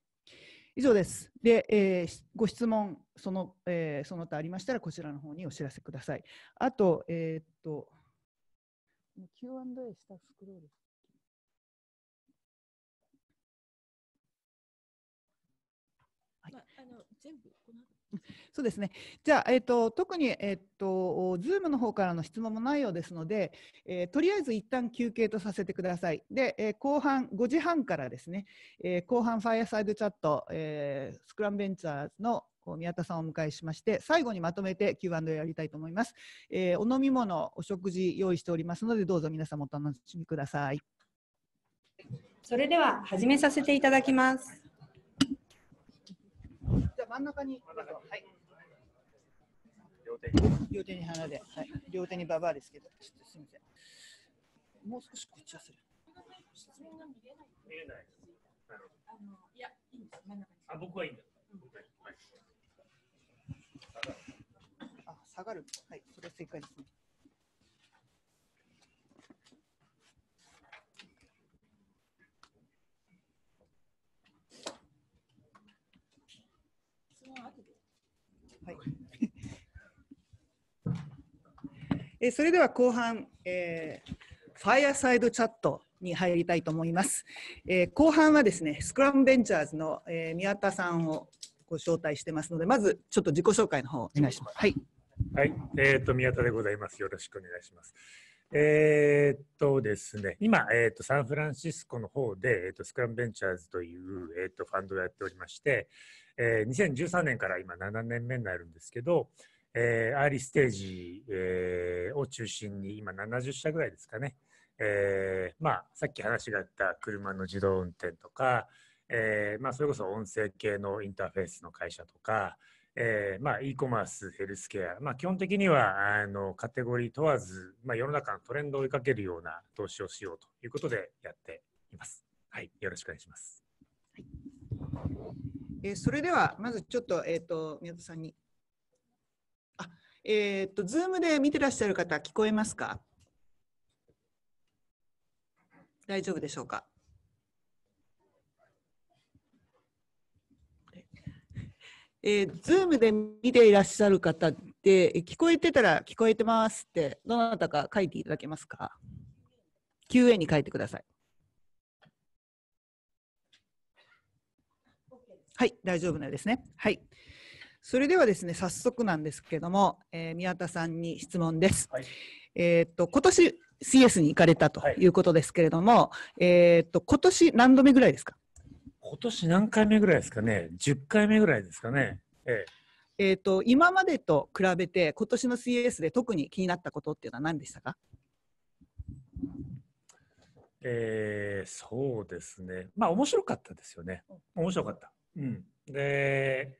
以上です。で、えー、ご質問、その、えー、その他ありましたら、こちらの方にお知らせください。あと、えー、っと、Q&A 下スクロール。はい。まあ、あの全部この [LAUGHS] そうですね。じゃあ、えっ、と、特に、えっ、と、ズームの方からの質問もないようですので、えーとりあえず一旦休憩とさせてください。で、えー後半5時半からですね、えー後半 fireside chat、えースクラムベンチャーズのこう宮田さんをお迎えしまして、最後にまとめて Q&A やりたいと思います。えーお飲み物、お食事用意しておりますので、どうぞ皆様お楽しみください。それでは始めさせていただきます。真ん中に、はい。両手に両手に花で、はい、両手にババアですけど、ちょっとすみません。もう少しこっちはする。見えない。なるほどあのいやいいんです真ん中にあ、僕はいいんだ。はいあ、下がる。はい、それ正解ですね。質問は後ではい。えーそれでは後半、えーファイアサイドチャットに入りたいと思います。えー後半はですね、スクラムベンチャーズの、えー宮田さんをご招待してますので、まずちょっと自己紹介の方お願いします。はい。はい、えっ、と、宮田でございます。よろしくお願いします。えっとですね、今、えっ、と、サンフランシスコの方で、えっ、と、スクラムベンチャーズという、えっ、と、ファンドをやっておりまして、えー2013年から今7年目になるんですけど、えーアーリーステージ、えーを中心に今70社ぐらいですかね。えーまあ、さっき話があった車の自動運転とか、えーまあ、それこそ音声系のインターフェースの会社とか、えーまあ、e コマース、ヘルスケア、まあ、基本的にはあのカテゴリー問わず、まあ、世の中のトレンドを追いかけるような投資をしようということでやっています。はい、よろしくお願いします。えーそれではまずちょっと,、えー、と宮田さんに。あえっ、と、ズームで見てらっしゃる方、聞こえますか？大丈夫でしょうか？えー、ズームで見ていらっしゃる方って、え聞こえてたら聞こえてますって、どなたか書いていただけますか ?QA に書いてください。はい、大丈夫なんですね。はい。それではですね、早速なんですけども、えー宮田さんに質問です。はいえーっと、今年 CS に行かれたとはいいうことですけれども、えーっと、今年何度目ぐらいですか？今年何回目ぐらいですかね ?10 回目ぐらいですかね？えええーっと、今までと比べて、今年の CS で特に気になったことっていうのは何でしたか？えーそうですね。まあ面白かったですよね。面白かった。うん、で、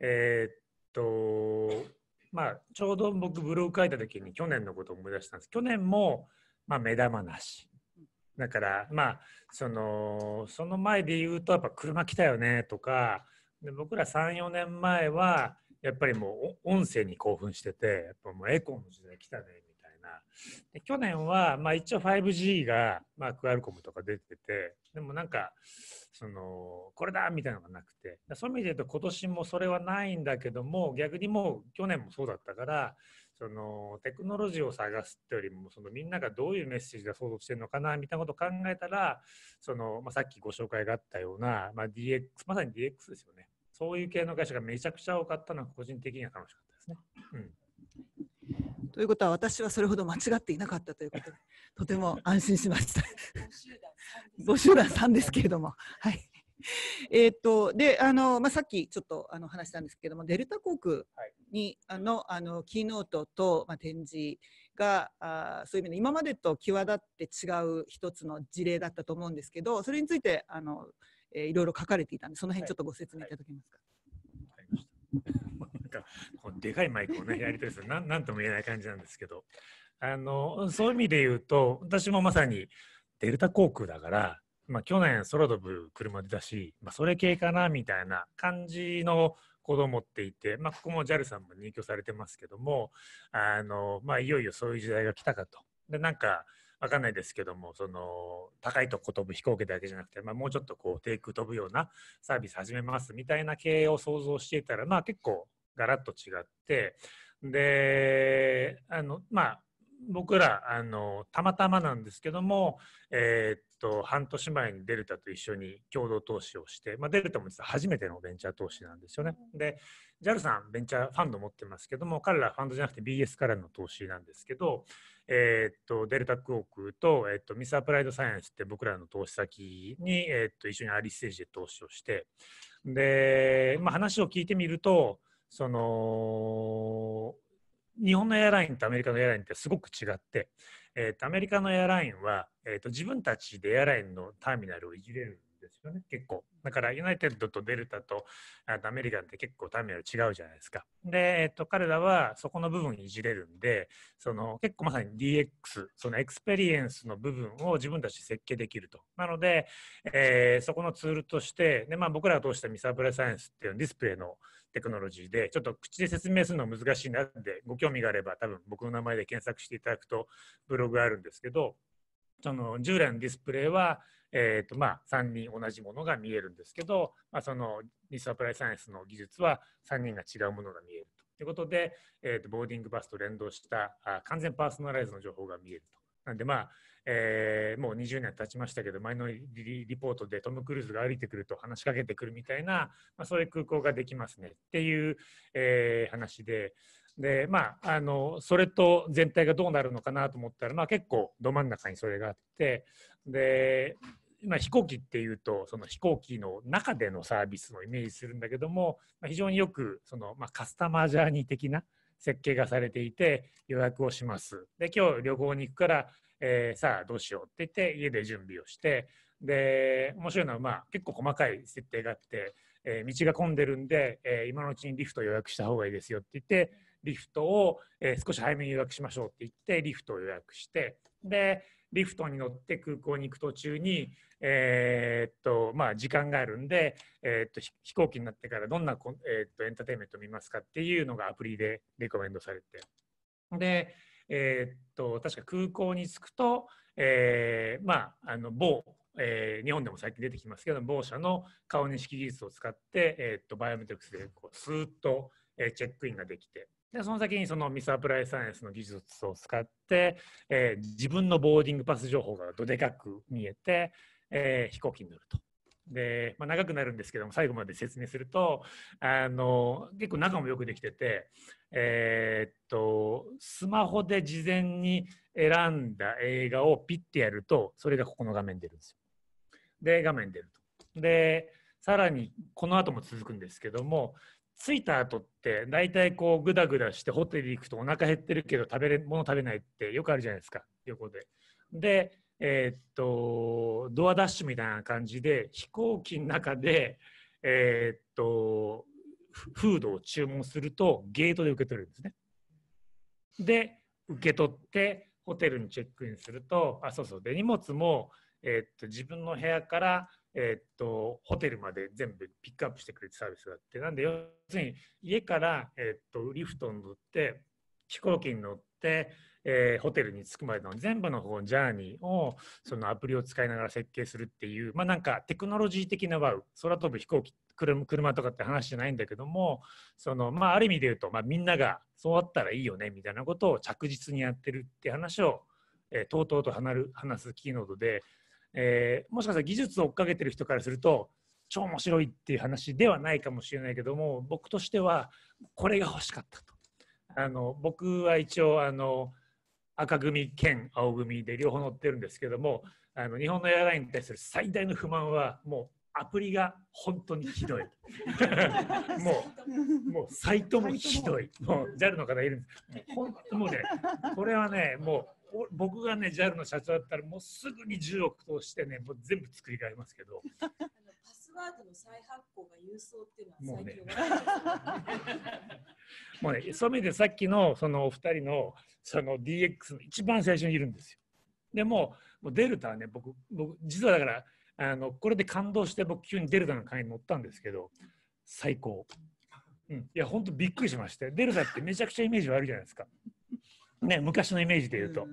えーっと、まあちょうど僕ブログ書いた時に去年のことを思い出したんです。去年も、まあ、目玉なし。だからまあそのその前で言うとやっぱ車来たよねとかで僕ら34年前はやっぱりもう音声に興奮しててやっぱもうエコーの時代来たねみたいな。で去年は、まあ、一応 5G が、まあ、クアルコムとか出ててでもなんかそのこれだみたいなのがなくて。そういう意味で言うと今年もそれはないんだけども逆にもう去年もそうだったからそのテクノロジーを探すってよりもそのみんながどういうメッセージが想像してるのかなみたいなことを考えたらその、まあ、さっきご紹介があったような、まあ、DX まさに DX ですよねそういう系の会社がめちゃくちゃ多かったのは個人的には楽しかったですね。うんということは、私はそれほど間違っていなかったということで、とても安心しました。[LAUGHS] 募集団さんですけれども。はい。[LAUGHS] えーっと、で、あの、まあ、さっきちょっとあの話したんですけれども、デルタ航空に、あの、あの、キーノートと、まあ、展示が、あーそういう意味で、今までと際立って違う一つの事例だったと思うんですけど、それについて、あの、えーいろいろ書かれていたんで、その辺ちょっとご説明いただけますか？わかこうでかいマイクをねやりたいです。なん [LAUGHS] なんとも言えない感じなんですけど。あのそういう意味で言うと私もまさにデルタ航空だから、まあ、去年空飛ぶ車出たし、まあ、それ系かなみたいな感じの子供っていて、まあ、ここも JAL さんも入居されてますけどもあの、まあ、いよいよそういう時代が来たかと。でなんかわかんないですけどもその高いとこ飛ぶ飛行機だけじゃなくて、まあ、もうちょっとこう低空飛ぶようなサービス始めますみたいな経営を想像していたら、まあ、結構ガラッと違ってであのまあ僕らあのたまたまなんですけども、えーと半年前にデルタと一緒に共同投資をして、まあ、デルタも実は初めてのベンチャー投資なんですよね。で JAL さんベンチャーファンド持ってますけども彼らファンドじゃなくて BS からの投資なんですけど、えー、とデルタクオークと,、えー、とミスアプライドサイエンスって僕らの投資先に、えー、と一緒にアリステージで投資をしてで、まあ、話を聞いてみるとその日本のエアラインとアメリカのエアラインってすごく違って、えーアメリカのエアラインは、えー、と自分たちでエアラインのターミナルをいじれるんですよね。結構。だからユナイテッドとデルタとあとアメリカンって結構ターミナル違うじゃないですか。で、えー、と彼らはそこの部分いじれるんでその結構まさに DX その experience の部分を自分たち設計できると。なので、えーそこのツールとしてで、まあ、僕らが通したミサプラサイエンスっていうのディスプレイのテクノロジーでちょっと口で説明するの難しいなってご興味があれば多分僕の名前で検索していただくとブログがあるんですけどその従来のディスプレイは、えーとまあ、3人同じものが見えるんですけど、まあ、そのミスアプライサイエンスの技術は3人が違うものが見えるということで、えー、とボーディングバスと連動したあ完全パーソナライズの情報が見えると。なんでまあえーもう20年経ちましたけど前のリリリポートでトム・クルーズが歩いてくると話しかけてくるみたいな、まあ、そういう空港ができますね。っていう、えー話で。でまああのそれと全体がどうなるのかなと思ったら、まあ、結構ど真ん中にそれがあって。で今飛行機っていうとその飛行機の中でのサービスのイメージするんだけども、まあ、非常によくその、まあ、カスタマージャーニー的な設計がされていて予約をします。で今日旅行に行くから、えーさあどうしようって言って家で準備をしてで面白いのは、まあ、結構細かい設定があって、えー道が混んでるんで、えー今のうちにリフト予約した方がいいですよって言ってリフトを、えー少し早めに予約しましょうって言ってリフトを予約してでリフトに乗って空港に行く途中に、えーっとまあ、時間があるんで、えーっと飛行機になってからどんなこ、えーっとエンターテインメント見ますかっていうのがアプリでレコメンドされて。で、えーっと確か空港に着くと、えーまあ、あの某、えー日本でも最近出てきますけど某社の顔認識技術を使って、えーっとバイオメトリクスでこうスーッと、えーチェックインができてでその先にそのミスアプライサイエンスの技術を使って、えー自分のボーディングパス情報がどでかく見えて、えー飛行機に乗ると。で、まあ、長くなるんですけども最後まで説明するとあの結構中もよくできてて、えーっとスマホで事前に選んだ映画をピッてやるとそれがここの画面出るんですよ。で画面出ると。でさらにこの後も続くんですけども着いた後って大体こうグダグダしてホテル行くとお腹減ってるけど食べれ物食べないってよくあるじゃないですか横で。でえーっとドアダッシュみたいな感じで飛行機の中で [LAUGHS] えーっとフードを注文するとゲートで受け取るんですね。で受け取ってホテルにチェックインするとあそうそうで荷物も、えーっと自分の部屋からえーっとホテルまで全部ピックアップしてくれるサービスがあってなんで要するに家から、えっとリフトに乗って飛行機に乗って、えーホテルに着くまでの全部のこジャーニーをそのアプリを使いながら設計するっていうまあなんかテクノロジー的なワウ空飛ぶ飛行機車とかって話じゃないんだけどもそのまあある意味で言うと、まあ、みんながそうあったらいいよねみたいなことを着実にやってるって話を、えーとうとうと話る話すキーノートで、えーもしかしたら技術を追っかけてる人からすると超面白いっていう話ではないかもしれないけども僕としてはこれが欲しかったと。あの僕は一応あの赤組兼青組で両方乗ってるんですけどもあの日本のエアラインに対する最大の不満はもうアプリが本当にひどい。[LAUGHS] もうもうサイトもひどい。もう JAL の方いるんです。もう本当もうねこれはねもうお僕がね JAL の社長だったらもうすぐに10億投してねもう全部作り変えますけど [LAUGHS] ワードの再発行が郵送っていうのはもうね最近はもうね、そういう意味でさっきのそのお二人のその DX の一番最初にいるんですよ。でももうデルタはね僕僕実はだからあのこれで感動して僕急にデルタの会に乗ったんですけど最高。うん、いや本当びっくりしましたよデルタってめちゃくちゃイメージ悪いじゃないですか。[LAUGHS] ね昔のイメージで言うと。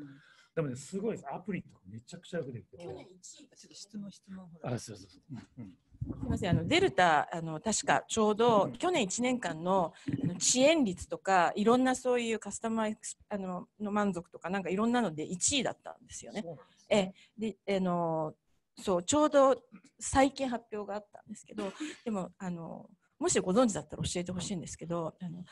でもねすごいですアプリとかめちゃくちゃよくできてて去年1位ちょっと質問質問あそうそうそう。うんうんすみませんあのデルタあの確かちょうど去年1年間のあの遅延率とかいろんなそういうカスタマーあのの満足とかなんかいろんなので1位だったんですよね。えであのそうちょうど最近発表があったんですけどでもあのもしご存知だったら教えてほしいんですけどあの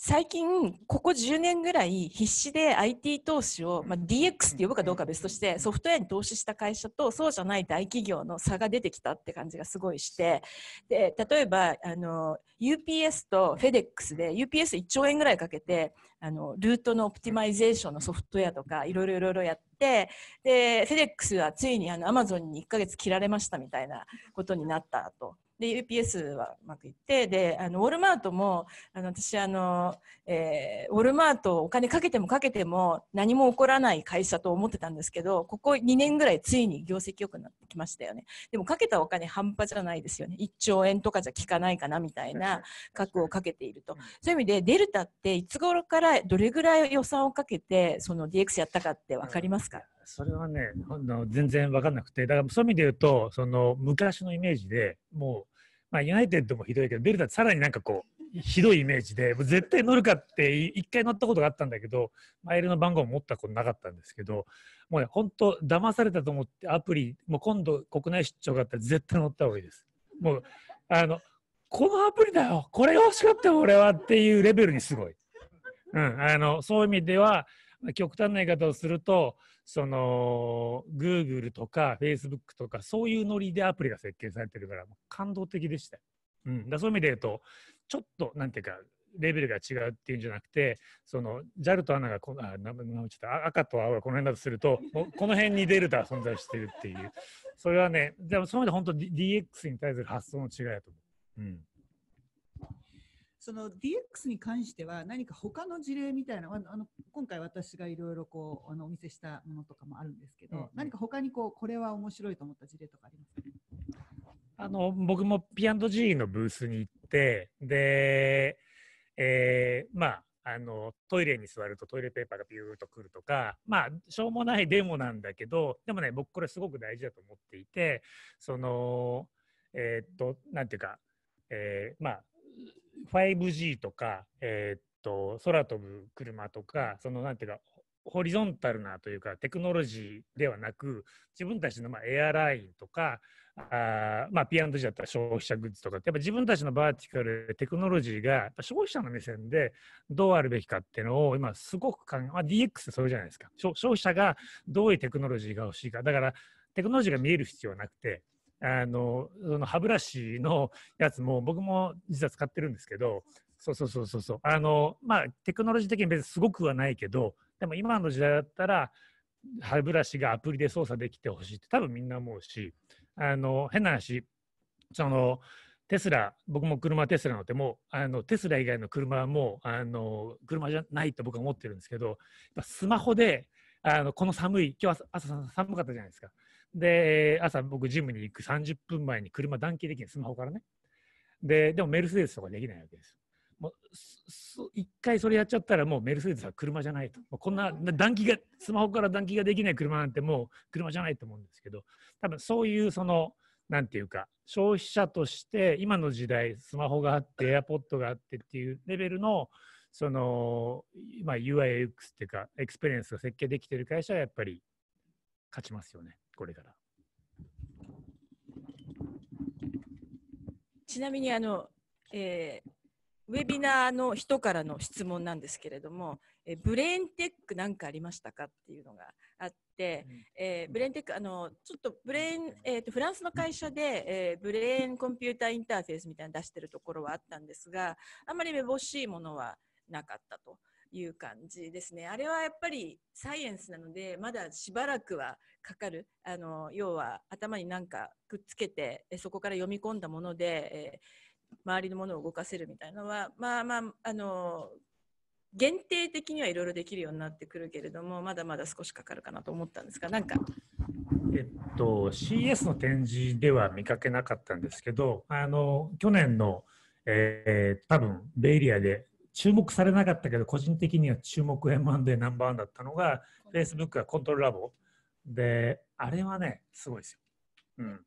最近ここ10年ぐらい必死で IT 投資を、まあ、DX って呼ぶかどうか別としてソフトウェアに投資した会社とそうじゃない大企業の差が出てきたって感じがすごいしてで例えばあの UPS と FedEx で UPS1 兆円ぐらいかけてあのルートのオプティマイゼーションのソフトウェアとかいろいろいろいろやってで FedEx はついにあの Amazon に1ヶ月切られましたみたいなことになったと。で UPS はうまくいってであのウォルマートもあの私あの、えー、ウォルマートお金かけてもかけても何も起こらない会社と思ってたんですけどここ2年ぐらいついに業績良くなってきましたよね。でもかけたお金半端じゃないですよね。1兆円とかじゃ効かないかなみたいな額をかけていると。そういう意味でデルタっていつ頃からどれぐらい予算をかけてその DX やったかって分かりますか、それはね、全然分かんなくて、だからそういう意味で言うと、その昔のイメージでもう、まあ、ユナイテッドもひどいけど、デルタってさらになんかこう、ひどいイメージで、もう絶対乗るかって一回乗ったことがあったんだけど、マイルの番号を持ったことなかったんですけど、もうね、本当、騙されたと思ってアプリ、もう今度国内出張があったら絶対乗った方がいいです。もう、あの、このアプリだよ、これが欲しかったよ、俺はっていうレベルにすごい。うん、あのそういう意味では、極端な言い方をすると、その Google とか Facebook とかそういうノリでアプリが設計されてるから感動的でした。うん、だそういう意味で言うとちょっとなんていうかレベルが違うっていうんじゃなくてその JAL と ANA がこあなちょっと赤と青がこの辺だとするとこの辺にデルタが存在してるっていうそれはねでもその意味で本当 DX に対する発想の違いだと思う。うんその DX に関しては何か他の事例みたいなあの今回私がいろいろこうあのお見せしたものとかもあるんですけど、うん、何か他にこうこれは面白いと思った事例とかありますか、あの僕も P&G のブースに行ってで、えー、まああのトイレに座るとトイレペーパーがビューとくるとかまあしょうもないデモなんだけどでもね僕これすごく大事だと思っていてそのえー、っとなんていうか、えー、まあ 5G とか、えー、っと空飛ぶ車とかそのなんていうかホリゾンタルなというかテクノロジーではなく自分たちのまあエアラインとかあまあ P&G だったら消費者グッズとかやっぱ自分たちのバーティカルテクノロジーが消費者の目線でどうあるべきかっていうのを今すごく考え、まあ、DX ってそれじゃないですか。消費者がどういうテクノロジーが欲しいか。だからテクノロジーが見える必要はなくてあのその歯ブラシのやつも僕も実は使ってるんですけどそうそうそうそうそう。あのまあテクノロジー的に別にすごくはないけどでも今の時代だったら歯ブラシがアプリで操作できてほしいって多分みんな思うしあの変な話そのテスラ僕も車テスラ乗ってもあのテスラ以外の車はもうあの車じゃないと僕は思ってるんですけどスマホであのこの寒い今日は朝寒かったじゃないですか。で、朝僕ジムに行く30分前に車断気できるスマホからね。で、でもメルセデスとかできないわけです。もう一回それやっちゃったらもうメルセデスは車じゃないと。こんな暖気が、スマホから暖気ができない車なんてもう車じゃないと思うんですけど、多分そういうその、なんていうか、消費者として今の時代スマホがあって、エアポッドがあってっていうレベルの、その、まあ、UIX っていうか、 experience が設計できてる会社はやっぱり勝ちますよね。これから。ちなみにあの、えー、ウェビナーの人からの質問なんですけれども、え brain tech なんかありましたかっていうのがあって、うん、えー、ブレーンテックあのちょっとブレーン、えーと、フランスの会社で、えー、ブレーンコンピューターインターフェースみたいなの出してるところはあったんですがあんまりめぼしいものはなかったと。いう感じですね。あれはやっぱりサイエンスなので、まだしばらくはかかる。あの要は頭になんかくっつけて、そこから読み込んだもので、えー、周りのものを動かせるみたいなのは、まあまあ、あの限定的にはいろいろできるようになってくるけれども、まだまだ少しかかるかなと思ったんですが、なんか。えっと、CS の展示では見かけなかったんですけど、あの去年の、えー、多分ベイエリアで注目されなかったけど、個人的には注目 M&A ナンバーワンだったのが、Facebook がコントロールラボ。で、あれはね、すごいですよ。うん。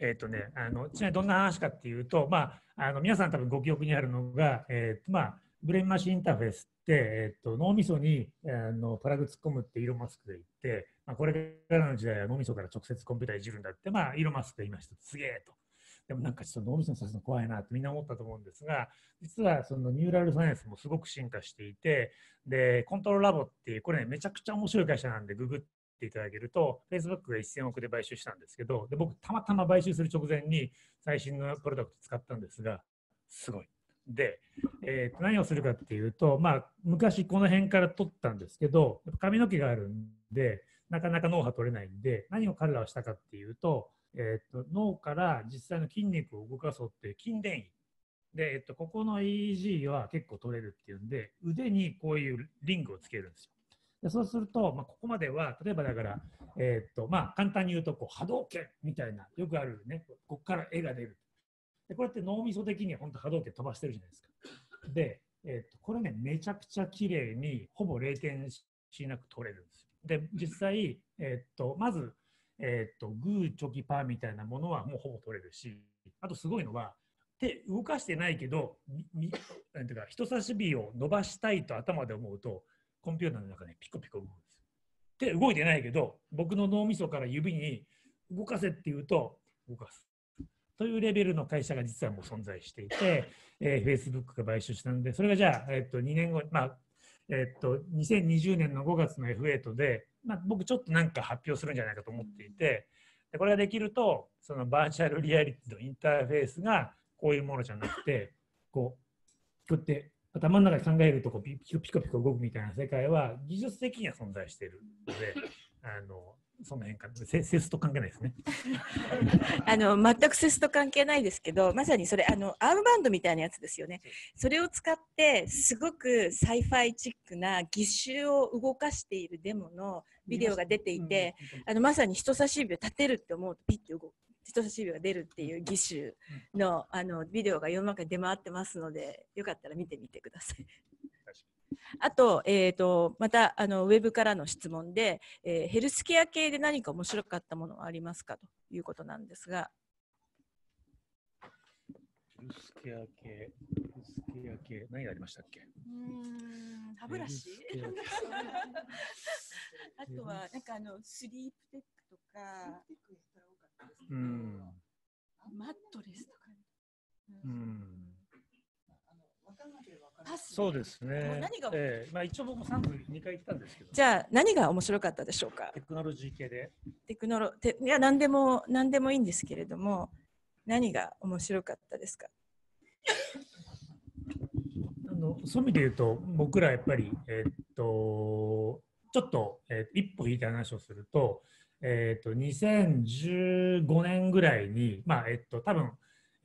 えっ、ー、とね、あのちなみにどんな話かっていうと、まあ、あの皆さん多分ご記憶にあるのが、えーまあ、ブレインマシンインターフェースって、えっと、脳みそにあのプラグ突っ込むってイロ・マスクが言って、まあ、これからの時代は脳みそから直接コンピューターいじるんだって、まあ、イロ・マスクが言いました。すげえと。でもなんかちょっと脳みそにさすの怖いなってみんな思ったと思うんですが、実はそのニューラルサイエンスもすごく進化していて、で、コントローラボっていう、これね、めちゃくちゃ面白い会社なんで、ググっていただけると、Facebook が1000億で買収したんですけど、で僕、たまたま買収する直前に最新のプロダクト使ったんですが、すごい。で、えー何をするかっていうと、まあ、昔この辺から取ったんですけど、髪の毛があるんで、なかなか脳波取れないんで、何を彼らはしたかっていうと、えーと脳から実際の筋肉を動かそうっていう筋電位。で、えっと、ここの EEG は結構取れるっていうんで、腕にこういうリングをつけるんですよ。でそうすると、まあ、ここまでは、例えばだから、えーっと、まあ、簡単に言うと、こう波動拳みたいな、よくあるね、ここから絵が出る。でこれって脳みそ的に本当波動拳飛ばしてるじゃないですか。で、えーっと、これね、めちゃくちゃ綺麗に、ほぼ0点しなく取れるんですよ。で、実際、えーっと、まず、えっと、グー、チョキ、パーみたいなものはもうほぼ取れるし、あとすごいのは、手動かしてないけど、みみなんていうか人差し指を伸ばしたいと頭で思うと、コンピューターの中でピコピコ動くんですよ。手動いてないけど、僕の脳みそから指に動かせって言うと動かす。というレベルの会社が実はもう存在していて、えー、Facebook が買収したんで、それがじゃあ、えっと2年後、まあえっと2020年の5月の F8 で、まあ、僕ちょっとなんか発表するんじゃないかと思っていて、でこれができると、そのバーチャルリアリティのインターフェースがこういうものじゃなくて、こう、こうやって頭の中で考えるとこうピピコピコピコ動くみたいな世界は技術的には存在しているので、あのその辺かセセスと関係ないですね。[LAUGHS] あの全くセスと関係ないですけどまさにそれあのアームバンドみたいなやつですよね。それを使ってすごくサイファイチックな義手を動かしているデモのビデオが出ていて、あのまさに人差し指を立てるって思うとピッて動く人差し指が出るっていう義手のあのビデオが世の中に出回ってますのでよかったら見てみてください。あと,、えー、とまたあのウェブからの質問で、えーヘルスケア系で何か面白かったものはありますかということなんですが、ヘルスケア系、ヘルスケア系、何がありましたっけ？うん歯ブラシ？[LAUGHS] あとはなんかあのスリープテックとかうん。マットレスとか、うんそうですね。何がええまあ、一応僕も3部2回行ったんですけど、じゃあ何が面白かったでしょうか？テクノロジー系で。テクノロテいや何でも何でもいいんですけれども何が面白かったですか？あのそういう意味で言うと、僕らやっぱり、えーっと、ちょっと、えー一歩引いた話をすると、えーと、2015年ぐらいに、まあ、えっと、多分、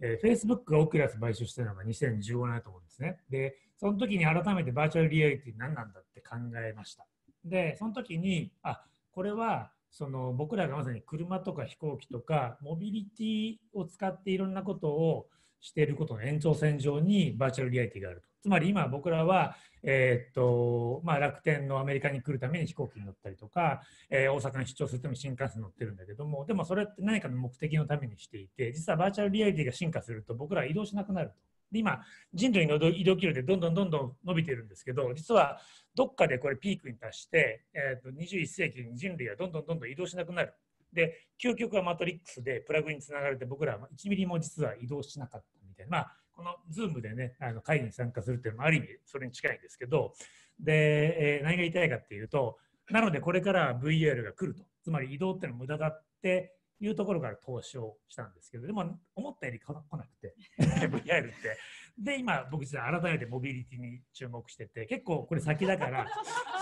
えー、Facebook がオクラス買収したのが2015年だと思うんですね。で、その時に改めてバーチャルリアリティ何なんだって考えました。で、その時に、あ、これは、その僕らがまさに車とか飛行機とかモビリティを使っていろんなことをしていることの延長線上にバーチャルリアリティがあると。つまり今僕らは、えーっとまあ、楽天のアメリカに来るために飛行機に乗ったりとか、えー大阪に出張するために新幹線に乗ってるんだけどもでもそれって何かの目的のためにしていて実はバーチャルリアリティが進化すると僕らは移動しなくなると。今人類の移動距離でどんどんどんどん伸びてるんですけど実はどっかでこれピークに達して、えーっと21世紀に人類はどんどんどんどん移動しなくなる。で究極はマトリックスでプラグにつながれて僕らは1ミリも実は移動しなかったみたいな、まあ、この Zoom でねあの会議に参加するっていうのもある意味それに近いんですけど。で、えー何が言いたいかっていうとなのでこれから VR が来ると。つまり移動っていうのは無駄だっていうところから投資をしたんですけど。でも思ったより来なくて。[LAUGHS] VR って。で今僕実は改めてモビリティに注目してて結構これ先だから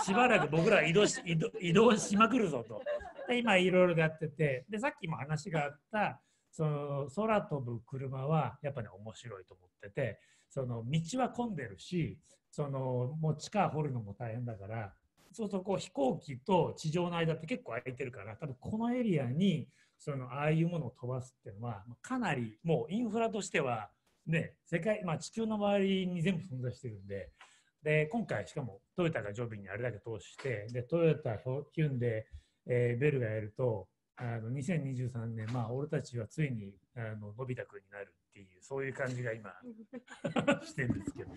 しばらく僕ら移動し移動移動しまくるぞと。で今いろいろやっててでさっきも話があったその空飛ぶ車はやっぱり、ね、面白いと思っててその道は混んでるしそのもう地下掘るのも大変だからそうするとこう飛行機と地上の間って結構空いてるから多分このエリアにそのああいうものを飛ばすっていうのはかなりもうインフラとしてはね世界、まあ、地球の周りに全部存在してるんでで今回しかもトヨタがジョビにあれだけ投資してでトヨタヒュンで、えーベルがやるとあの2023年まあ俺たちはついにあののび太くんになるっていうそういう感じが今 [LAUGHS] してるんですけど。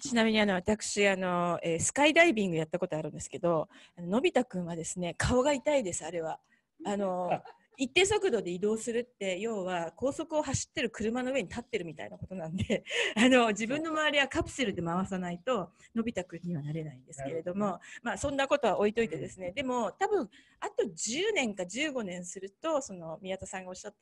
ちなみにあの私あの、えースカイダイビングやったことあるんですけど、のび太くんはですね顔が痛いですあれは。あの一定速度で移動するって要は高速を走ってる車の上に立ってるみたいなことなんで [LAUGHS] あの自分の周りはカプセルで回さないとのび太くんにはなれないんですけれども、まあ、そんなことは置いといてですね。でも多分あと10年か15年するとその宮田さんがおっしゃっ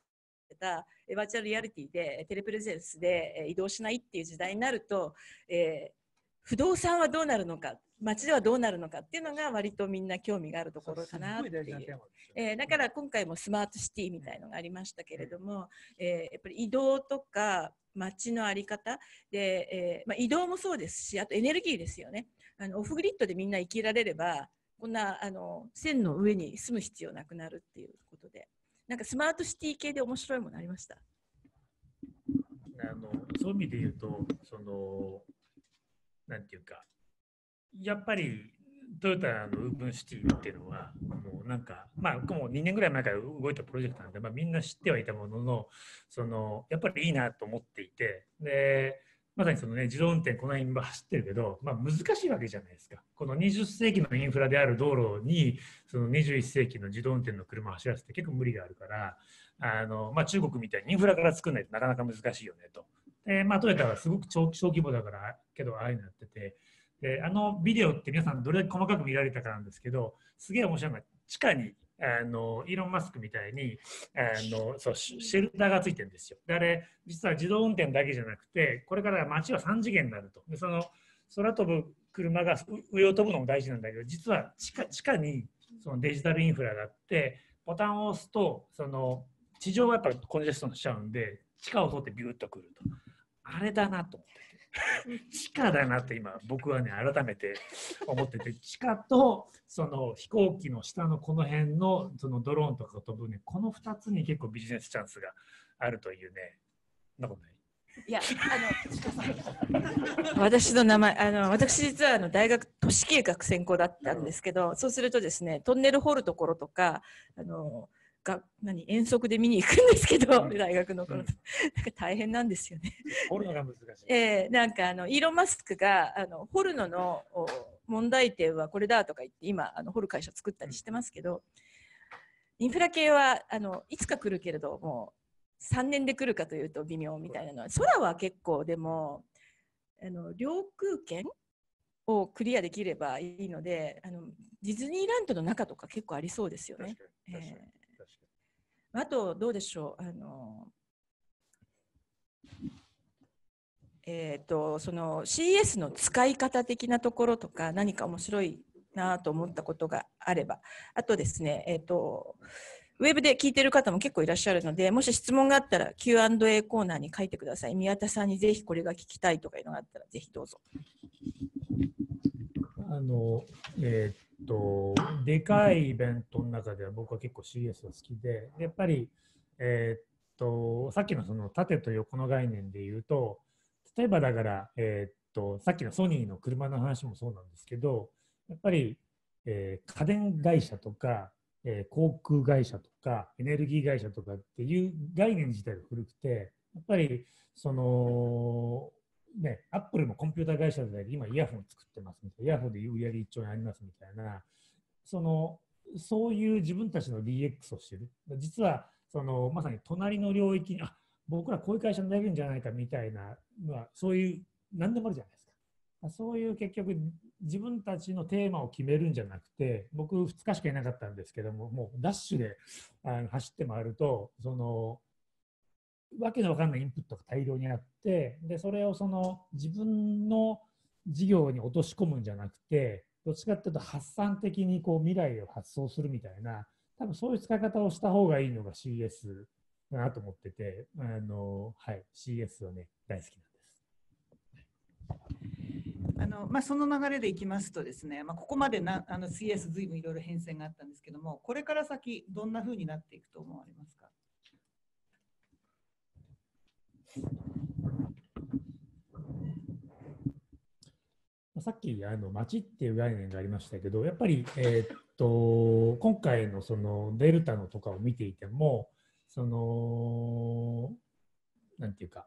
てたえバーチャルリアリティでテレプレゼンスでえ移動しないっていう時代になると、えー不動産はどうなるのか街ではどうなるのかっていうのが割とみんな興味があるところかなっていう。えーだから今回もスマートシティみたいのがありましたけれども、えーやっぱり移動とか街の在り方で、えーまあ、移動もそうですしあとエネルギーですよね。あのオフグリッドでみんな生きられればこんなあの線の上に住む必要なくなるっていうことで。なんかスマートシティ系で面白いものありました？あのそういう意味で言うと、その、なんていうか、やっぱりトヨタのウープンシティっていうのは、もうなんか、まあ、もう2年ぐらい前から動いたプロジェクトなんで、まあ、みんな知ってはいたものの、その、やっぱりいいなと思っていて、で、まさにそのね、自動運転、この辺走ってるけど、まあ、難しいわけじゃないですか。この20世紀のインフラである道路に、その21世紀の自動運転の車を走らせて結構無理があるから、あのまあ、中国みたいにインフラから作らないとなかなか難しいよねと。でまあ、トヨタはすごく小小規模だから、けど、ああいうのやってて、であのビデオって皆さんどれだけ細かく見られたかなんですけど、すげえ面白いのが、地下にあのイーロン・マスクみたいにあのそうシェルターがついてるんですよ。で、あれ、実は自動運転だけじゃなくて、これから街は3次元になると。でその空飛ぶ車が上を飛ぶのも大事なんだけど、実は地下地下にそのデジタルインフラがあって、ボタンを押すと、その地上はやっぱコンジェストンしちゃうんで、地下を通ってビューッとくると。あれだなと思って。[LAUGHS] 地下だなって今僕はね改めて思ってて [LAUGHS] 地下とその飛行機の下のこの辺のそのドローンとかが飛ぶねこの2つに結構ビジネスチャンスがあるというねなことないいや、あの、[LAUGHS] 私の名前、あの、私実はあの大学都市計画専攻だったんですけど、そうするとですね、トンネル掘るところとか、あの、が、何、遠足で見に行くんですけど、うん。大学の頃、うん。なんか大変なんですよね。掘るのが難しい。えー、なんかあの、イーロン・マスクが、あの、掘るののお問題点はこれだとか言って、今、あの、掘る会社作ったりしてますけど、インフラ系は、あの、いつか来るけれど、もう、3年で来るかというと微妙みたいなのは、空は結構でも、あの、領空権をクリアできればいいので、あの、ディズニーランドの中とか結構ありそうですよね。確かに確かに。えあと、どうでしょう？あの、えっ、と、その CS の使い方的なところとか、何か面白いなと思ったことがあれば、あとですね、えっ、と、ウェブで聞いてる方も結構いらっしゃるので、もし質問があったら Q&A コーナーに書いてください。宮田さんにぜひこれが聞きたいとかいうのがあったら、ぜひどうぞ。あの、えーと、でかいイベントの中では僕は結構 CS が好きで、やっぱり、えーっと、さっきのその縦と横の概念で言うと、例えばだから、えーっと、さっきのソニーの車の話もそうなんですけど、やっぱり、えー家電会社とか、えー航空会社とか、エネルギー会社とかっていう概念自体が古くて、やっぱり、その、ね、アップルもコンピューター会社で今イヤホン作ってますみたいな、イヤホンで売り上げ1兆円ありますみたいな、その、そういう自分たちの DX をしてる。実は、その、まさに隣の領域に、あ、僕らこういう会社になれるんじゃないかみたいなのは、そういう、何でもあるじゃないですか。そういう結局、自分たちのテーマを決めるんじゃなくて、僕2日しかいなかったんですけども、もうダッシュであの走って回ると、その、わけのわかんないインプットが大量にあって、で、それをその自分の事業に落とし込むんじゃなくて、どっちかっていうと発散的にこう未来を発想するみたいな、多分そういう使い方をした方がいいのが CS だなと思ってて、あの、はい、CS はね、大好きなんです。あのまあ、その流れでいきますとですね、まあ、ここまでなあの CS ずいぶんいろいろ変遷があったんですけども、これから先どんな風になっていくと思われますか？さっきあの街っていう概念がありましたけど、やっぱり、えーっと今回のそのデルタのとかを見ていても、そのなんていうか、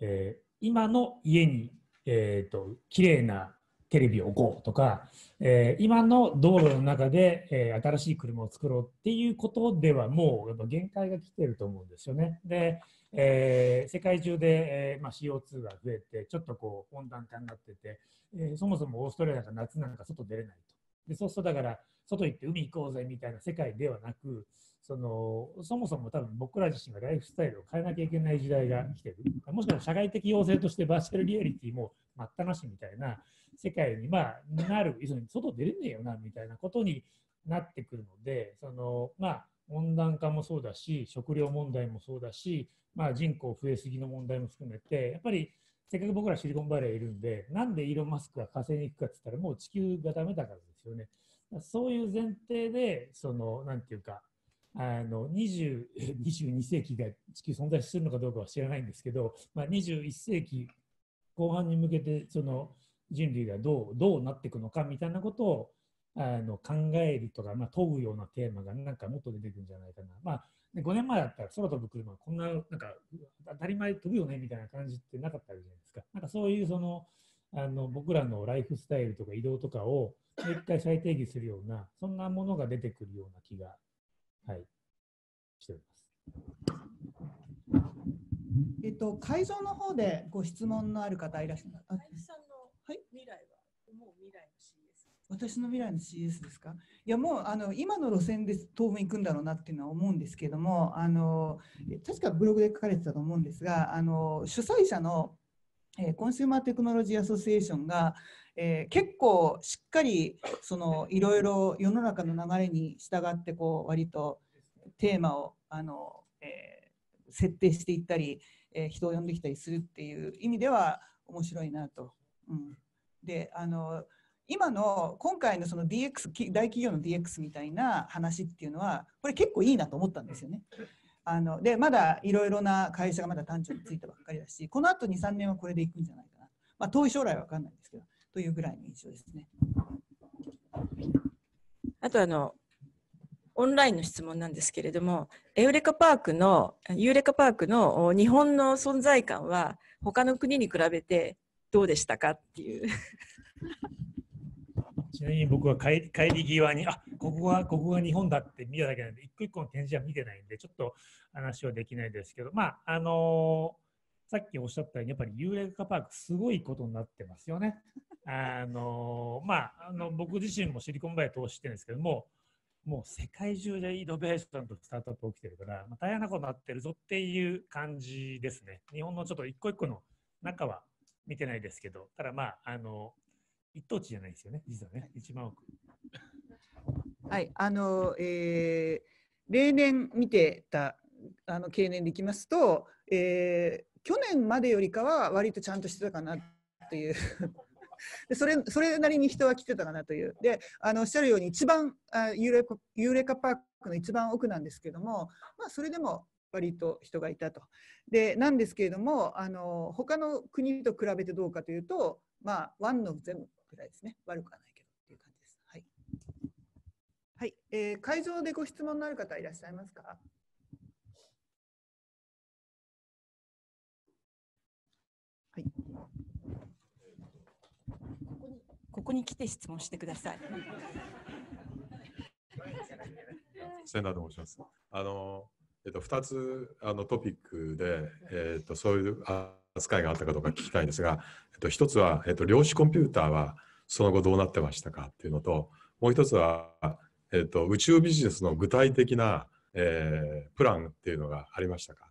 えー今の家にえー、と綺麗なテレビを置こうとか、えー今の道路の中で、えー新しい車を作ろうっていうことではもうやっぱ限界が来てると思うんですよね。で、えー世界中で、えーまあ、CO2 が増えてちょっとこう温暖化になってて、えーそもそもオーストラリアが夏なんか外出れないと。でそうするとだから外行って海行こうぜみたいな世界ではなくそのそもそも多分僕ら自身がライフスタイルを変えなきゃいけない時代が来てる。もしかしたら社会的要請としてバーチャルリアリティも待ったなしみたいな世界に、まあ、なる、要するに外出れねえよなみたいなことになってくるので、そのまあ、温暖化もそうだし、食料問題もそうだし、まあ、人口増えすぎの問題も含めて、やっぱりせっかく僕らシリコンバレーいるんで、なんでイーロン・マスクが火星に行くかって言ったら、もう地球がダメだからですよね。そういう前提で、その、なんていうか、あの20 22世紀が地球存在するのかどうかは知らないんですけど、まあ、21世紀後半に向けてその人類がどうどうなっていくのかみたいなことをあの考えるとか、まあ、問うようなテーマがなんかもっと出てくるんじゃないかな。まあ、で5年前だったら空飛ぶ車こんななんか当たり前飛ぶよねみたいな感じってなかったじゃないですか。なんかそういうそのあの僕らのライフスタイルとか移動とかをもう一回再定義するようなそんなものが出てくるような気が、はい、しております。えっと、会場の方でご質問のある方いらっしゃいます。あ林さんのはい未来は、もう未来。私の未来の CS ですか？いやもうあの今の路線で当分行くんだろうなっていうのは思うんですけどもあの確かブログで書かれてたと思うんですがあの主催者の、え Consumer Technology Association が、えー結構しっかりそのいろいろ世の中の流れに従ってこう割とテーマをあの、えー設定していったり、え人を呼んできたりするっていう意味では面白いなと。うん、であの今の今回のその DX 大企業の DX みたいな話っていうのはこれ結構いいなと思ったんですよね。あのでまだいろいろな会社がまだ単調についたばっかりだしこのあと23年はこれでいくんじゃないかな、まあ、遠い将来は分かんないんですけどというぐらいの印象ですね。あとあのオンラインの質問なんですけれども、エウレカパークのユーレカパークの日本の存在感は他の国に比べてどうでしたかっていう。ちなみに僕は帰り帰り際に、あここがここが日本だって見ただけなんで、一個一個の展示は見てないんで、ちょっと話はできないですけど、まあ、あのさっきおっしゃったように、やっぱりユーレカパーク、すごいことになってますよね。[LAUGHS] あのまあ、あの僕自身もシリコンバレー投資してるんですけども、もう世界中でイノベーションとスタートアップ起きてるから、まあ、大変なことになってるぞっていう感じですね。日本のちょっと一個一個の中は見てないですけど、ただまあ、あの一等地じゃないですよね、実はね、一番奥。はい、あの、えー例年見てたあの経年でいきますと、えー去年までよりかは割とちゃんとしてたかなっていう [LAUGHS] でそれそれなりに人は来てたかなというであのおっしゃるように一番あユーレコユーレカパークの一番奥なんですけども、まあ、それでも割と人がいたと。でなんですけれどもあの他の国と比べてどうかというとまあワンの全部ぐらいですね悪くはないけどっていう感じです。はいはい、えー会場でご質問のある方いらっしゃいますか？はい、ここに来て質問してください。千田と申します。あの、えっと、2つあのトピックで、えっと、そういう扱いがあったかどうか聞きたいんですが、えっと、1つは、えっと、量子コンピューターはその後どうなってましたかっていうのと、もう1つは、えっと、宇宙ビジネスの具体的な、えープランっていうのがありましたか？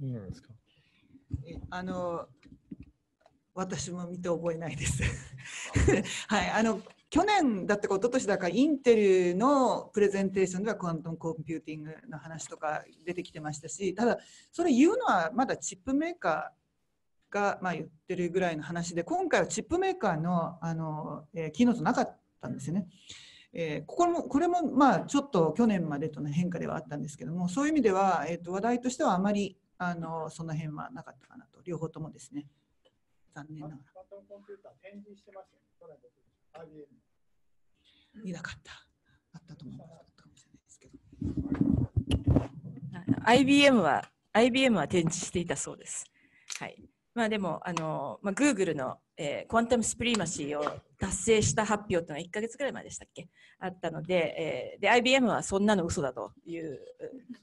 いいんですか？えあの私も見て覚えないです。[LAUGHS] はい、あの去年だったか一昨年だかインテルのプレゼンテーションではクアントムコンピューティングの話とか出てきてましたしただそれ言うのはまだチップメーカーがまあ言ってるぐらいの話で今回はチップメーカーのあの、えーキーノートなかったんですよね。えーここもこれもまあちょっと去年までとの変化ではあったんですけどもそういう意味では、えー、と話題としてはあまりあのその辺はなかったかなと両方ともですね。残念ながら。Quantum Computer展示してましたよね。去年僕 IBM 見なかったあったと思いますかもしれないですけど IBM は IBM は展示していたそうです。はい。まあでも、あの、まあ、Google の、えー、 Quantum Supremacy を達成した発表というのは1ヶ月ぐらい前でしたっけ？あったので、えーで、IBM はそんなの嘘だという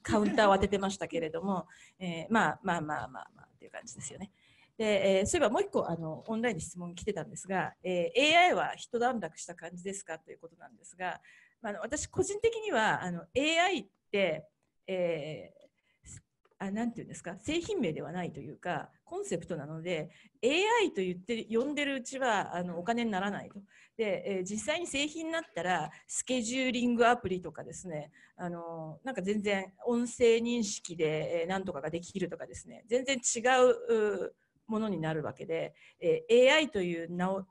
カウンターを当ててましたけれども、えーまあまあまあまあまあっていう感じですよね。で、えーそういえばもう一個あのオンラインで質問来てたんですが、えー AI は一段落した感じですかということなんですが、まあ、の私個人的にはあの AI って、えーあなんていうんですか製品名ではないというかコンセプトなので AI と言って呼んでるうちはあのお金にならないと。で、えー実際に製品になったらスケジューリングアプリとかですねあのなんか全然音声認識で、えーなんとかができるとかですね全然違ううものになるわけで、えー AI という名を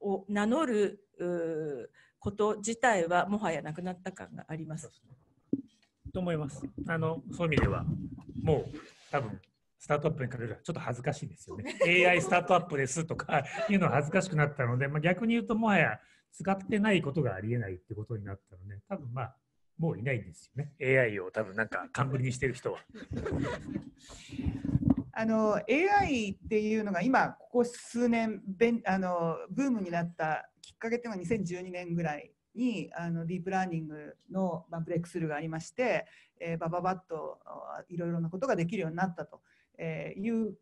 を名乗ること自体はもはやなくなった感があります。と思います。あのそういう意味では、もう多分スタートアップにかけるはちょっと恥ずかしいですよね。AI スタートアップですとかいうのは恥ずかしくなったので、まあ、逆に言うと、もはや使ってないことがありえないってことになったので、多分まあ、もういないんですよね。AI を多分なんか冠にしてる人は。あの AI っていうのが今ここ数年べんあのブームになったきっかけっていうのは2012年ぐらいにあのディープラーニングの、まあ、ブレイクスルーがありまして、えー、バババッといろいろなことができるようになったとえーいう、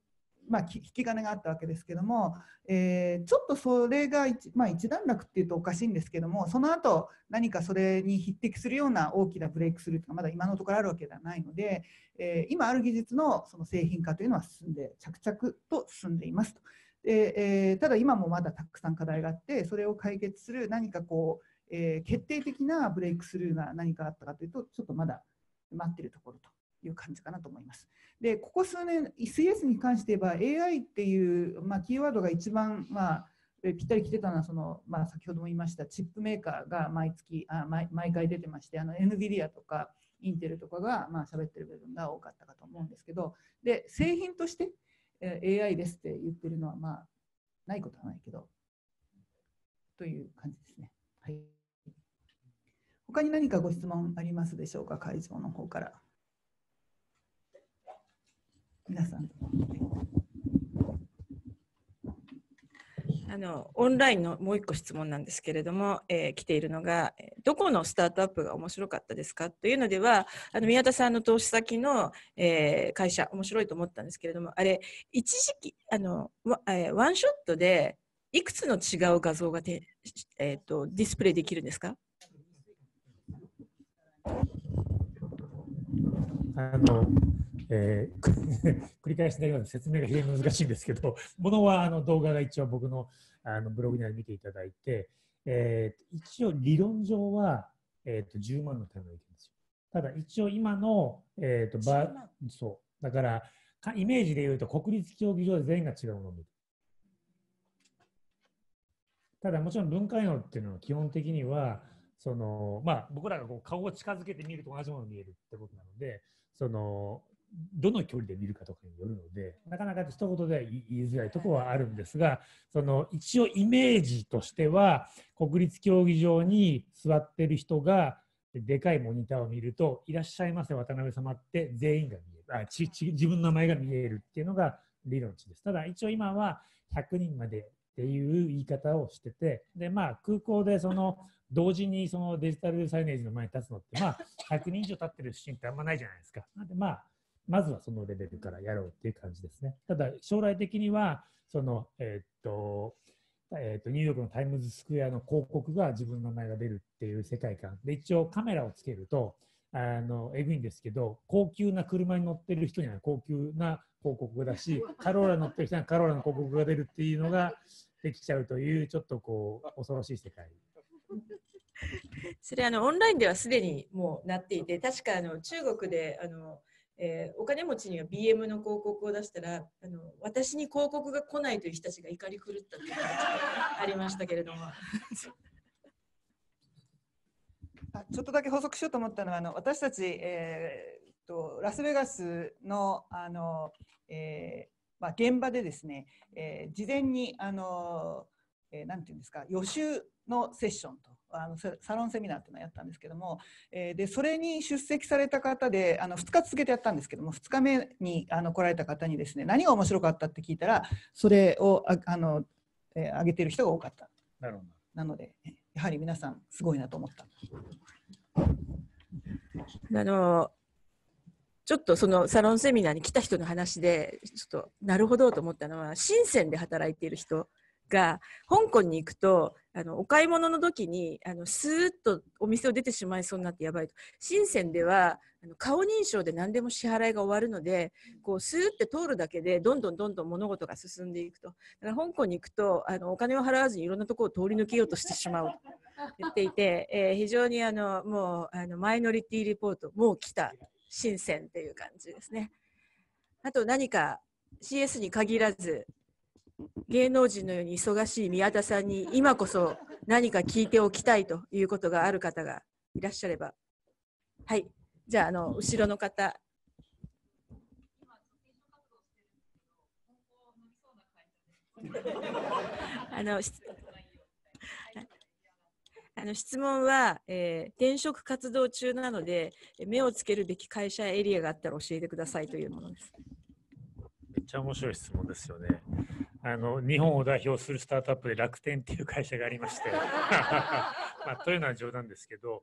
まあ、引き金があったわけですけども、えーちょっとそれが一,、まあ、一段落っていうとおかしいんですけどもその後何かそれに匹敵するような大きなブレイクスルーというのがまだ今のところあるわけではないので、えー今ある技術のその製品化というのは進んで着々と進んでいますと。でえーただ今もまだたくさん課題があってそれを解決する何かこう、えー決定的なブレイクスルーが何かあったかというとちょっとまだ待ってるところという感じかなと思います。でここ数年 CS に関して言えば AI っていう、まあ、キーワードが一番、まあ、ぴったり来てたのはその、まあ、先ほども言いましたチップメーカーが毎月あ毎毎回出てましてあの NVIDIA とかインテルとかがまあ喋ってる部分が多かったかと思うんですけどで製品として、AI ですって言ってるのはまあないことはないけどという感じですね。はい、他に何かご質問ありますでしょうか？会場の方から。皆さん。あのオンラインのもう一個質問なんですけれども、えー来ているのが、どこのスタートアップが面白かったですか？というのでは、あの宮田さんの投資先の、えー会社、面白いと思ったんですけれども、あれ、一時期、あのわえーワンショットでいくつの違う画像がて、えー、とディスプレイできるんですか？あのえー [LAUGHS] 繰り返しになります説明が非常に難しいんですけど、[LAUGHS] ものはあの動画が一応僕のあのブログには見ていただいて、えー一応理論上は、えー、と10万の単位がいけるんですよ。ただ一応今の、えー、とばそうだからかイメージで言うと国立競技場で全員が違うものを見る。ただもちろん分解能っていうのは基本的にはそのまあ僕らがこう顔を近づけて見ると同じものが見えるってことなのでそのどの距離で見るかとかによるのでなかなか一言では言いづらいところはあるんですがその一応イメージとしては国立競技場に座ってる人がでかいモニターを見るといらっしゃいませ渡辺様って全員が見える。あちち自分の名前が見えるっていうのが理論値です。ただ一応今は100人までっていう言い方をしててでまあ空港でその同時にそのデジタルサイネージの前に立つのってまあ100人以上立ってるシーンってあんまないじゃないですか。なんでまあまずはそのレベルからやろうっていう感じですね。ただ将来的にはその、えーっとえーっとニューヨークのタイムズスクエアの広告が自分の名前が出るっていう世界観で一応カメラをつけるとあのえぐいんですけど高級な車に乗ってる人には高級な広告がだし [LAUGHS] カローラ乗ってる人にはカローラの広告が出るっていうのが [LAUGHS] できちゃうというちょっとこう [LAUGHS] 恐ろしい世界それあのオンラインではすでにもうなっていて確かあの中国であの、えーお金持ちには BM の広告を出したらあの私に広告が来ないという人たちが怒り狂ったっていうありましたけれども。[LAUGHS] あちょっとだけ補足しようと思ったのはあの私たち、えーとラスベガスのあの、えーまあ、現場でですね、えー事前にあのえーなんていうんですか予習のセッションと。あのササロンセミナーっていうのをやったんですけども、えーでそれに出席された方であの2日続けてやったんですけども2日目にあの来られた方にですね何が面白かったって聞いたらそれをああの、えー挙げてる人が多かったなるほど。なのでえやはり皆さんすごいなと思った。あのちょっとそのサロンセミナーに来た人の話でちょっとなるほどと思ったのは深センで働いている人が香港に行くとあのお買い物の時にあのスーッとお店を出てしまいそうになってやばいと。深センではあの顔認証で何でも支払いが終わるのでこうスーッて通るだけでどんどんどんどん物事が進んでいくと。だから香港に行くとあのお金を払わずにいろんなところを通り抜けようとしてしまう。と言っていて、えー非常にあのもうあのマイノリティリポートもう来た。新鮮っていう感じですね。あと何か CS に限らず芸能人のように忙しい宮田さんに今こそ何か聞いておきたいということがある方がいらっしゃればはいじゃああの後ろの方 [LAUGHS] あの [LAUGHS] あの質問は、えー転職活動中なので目をつけるべき会社エリアがあったら教えてくださいというものです。めっちゃ面白い質問ですよね。あの日本を代表するスタートアップで楽天っていう会社がありまして、[LAUGHS] まあ、というのは冗談ですけど、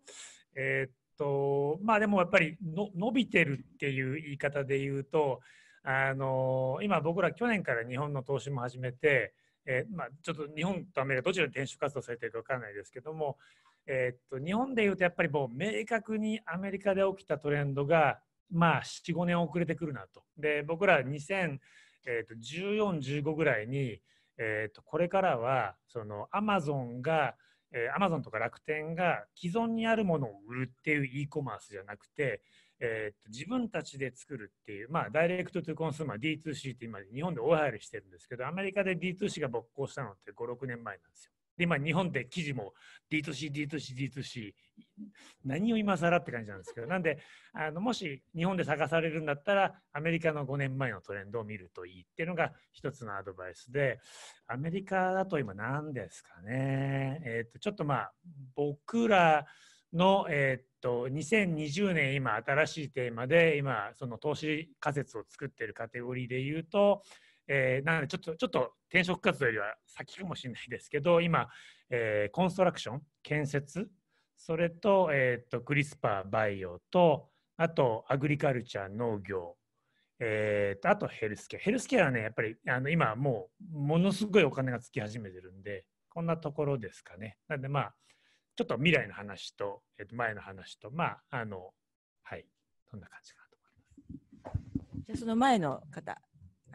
えーっとまあでもやっぱりの伸びてるっていう言い方で言うと、あの今僕ら去年から日本の投資も始めて、えーまあ、ちょっと日本とアメリカどちらで転職活動されてるか分からないですけども、えーっと日本でいうとやっぱりもう明確にアメリカで起きたトレンドがまあ45年遅れてくるなと。で僕ら2014、15ぐらいに、えー、とこれからはそのアマゾンがえー、アマゾンとか楽天が既存にあるものを売るっていう e コマースじゃなくて、えーと自分たちで作るっていう、まあ、ダイレクトトゥコンスーマー D2C って今日本で大流行りしてるんですけどアメリカで D2C が勃興したのって56年前なんですよ。で今日本で記事も D2C、D2C、D2C 何を今更って感じなんですけど [LAUGHS] なんであのもし日本で探されるんだったらアメリカの5年前のトレンドを見るといいっていうのが一つのアドバイスでアメリカだと今何ですかね、えー、とちょっとまあ僕らの、えー、と2020年今新しいテーマで今その投資仮説を作っているカテゴリーで言うと、えーなのでちょっとちょっと転職活動よりは先かもしれないですけど今、えーコンストラクション建設それと,、えー、とクリスパーバイオとあとアグリカルチャー農業えー、とあとヘルスケア。ヘルスケアはね、やっぱりあの今もうものすごいお金がつき始めてるんで、こんなところですかね。なんでまあ、ちょっと未来の話と、えー、と前の話と、まあ、あの、はい、そんな感じかなと思います。じゃその前の方。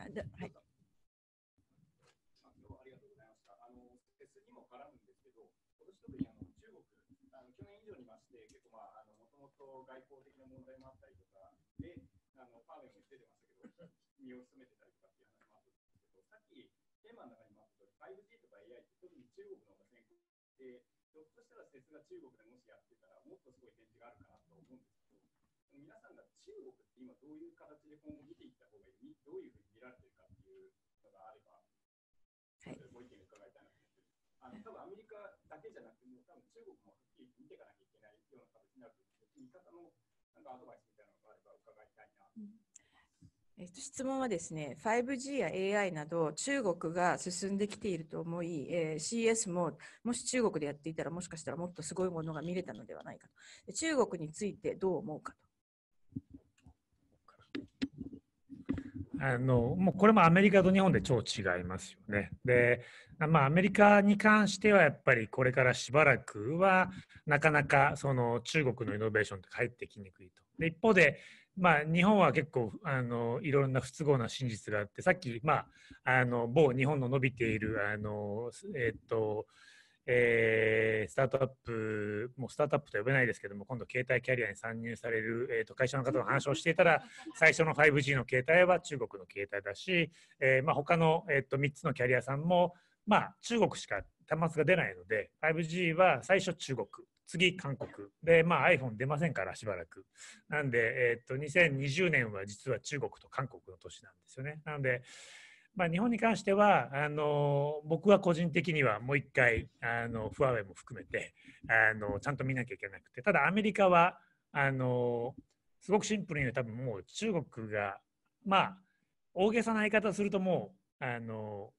あではい、あどうもありがとうございました。あの、フェスにも絡むんですけど、今年特に中国、去年以上にまして、結構まあ、もともと外交的な問題もあったりとか、で、あの、パーメンも出てましたけど、身を進めてたりとかっていう話もあったんですけど、さっきテーマの中にもあった通り、5G とか AI って特に中国の方が先行で、ひょっとしたらフェスが中国でもしやってたら、もっとすごい展示があるかなと思うんです、皆さんが中国って今どういう形で今後見ていった方がいい、どういうふうに見られてるかっていうのがあれば、はいご意見伺いたいなと思ってあの多分アメリカだけじゃなくて、も多分中国もはっきり見ていかなきゃいけないような形になると思うんです見方のなんかアドバイスみたいなのがあれば伺いたいな。えっと、質問はですね、5G や AI など中国が進んできていると思い、えー CS ももし中国でやっていたらもしかしたらもっとすごいものが見れたのではないかと。中国についてどう思うかと。あのもうこれもアメリカと日本で超違いますよね。で、まあ、アメリカに関してはやっぱりこれからしばらくはなかなかその中国のイノベーションって入ってきにくいと。で一方で、まあ、日本は結構あのいろんな不都合な真実があってさっき、まあ、あの某日本の伸びているあの、えっとえースタートアップ、もうスタートアップと呼べないですけども、今度、携帯キャリアに参入される、えー、と会社の方の話をしていたら、最初の 5G の携帯は中国の携帯だし、えーまあ、他の、えー、と3つのキャリアさんも、まあ、中国しか端末が出ないので、5G は最初中国、次韓国、で、まあ、iPhone 出ませんから、しばらく。なんで、えー、と2020年は実は中国と韓国の年なんですよね。なので、まあ、日本に関してはあの僕は個人的にはもう一回あのファーウェイも含めてあのちゃんと見なきゃいけなくてただアメリカはあのすごくシンプルに多分もう中国がまあ大げさな言い方するともうあの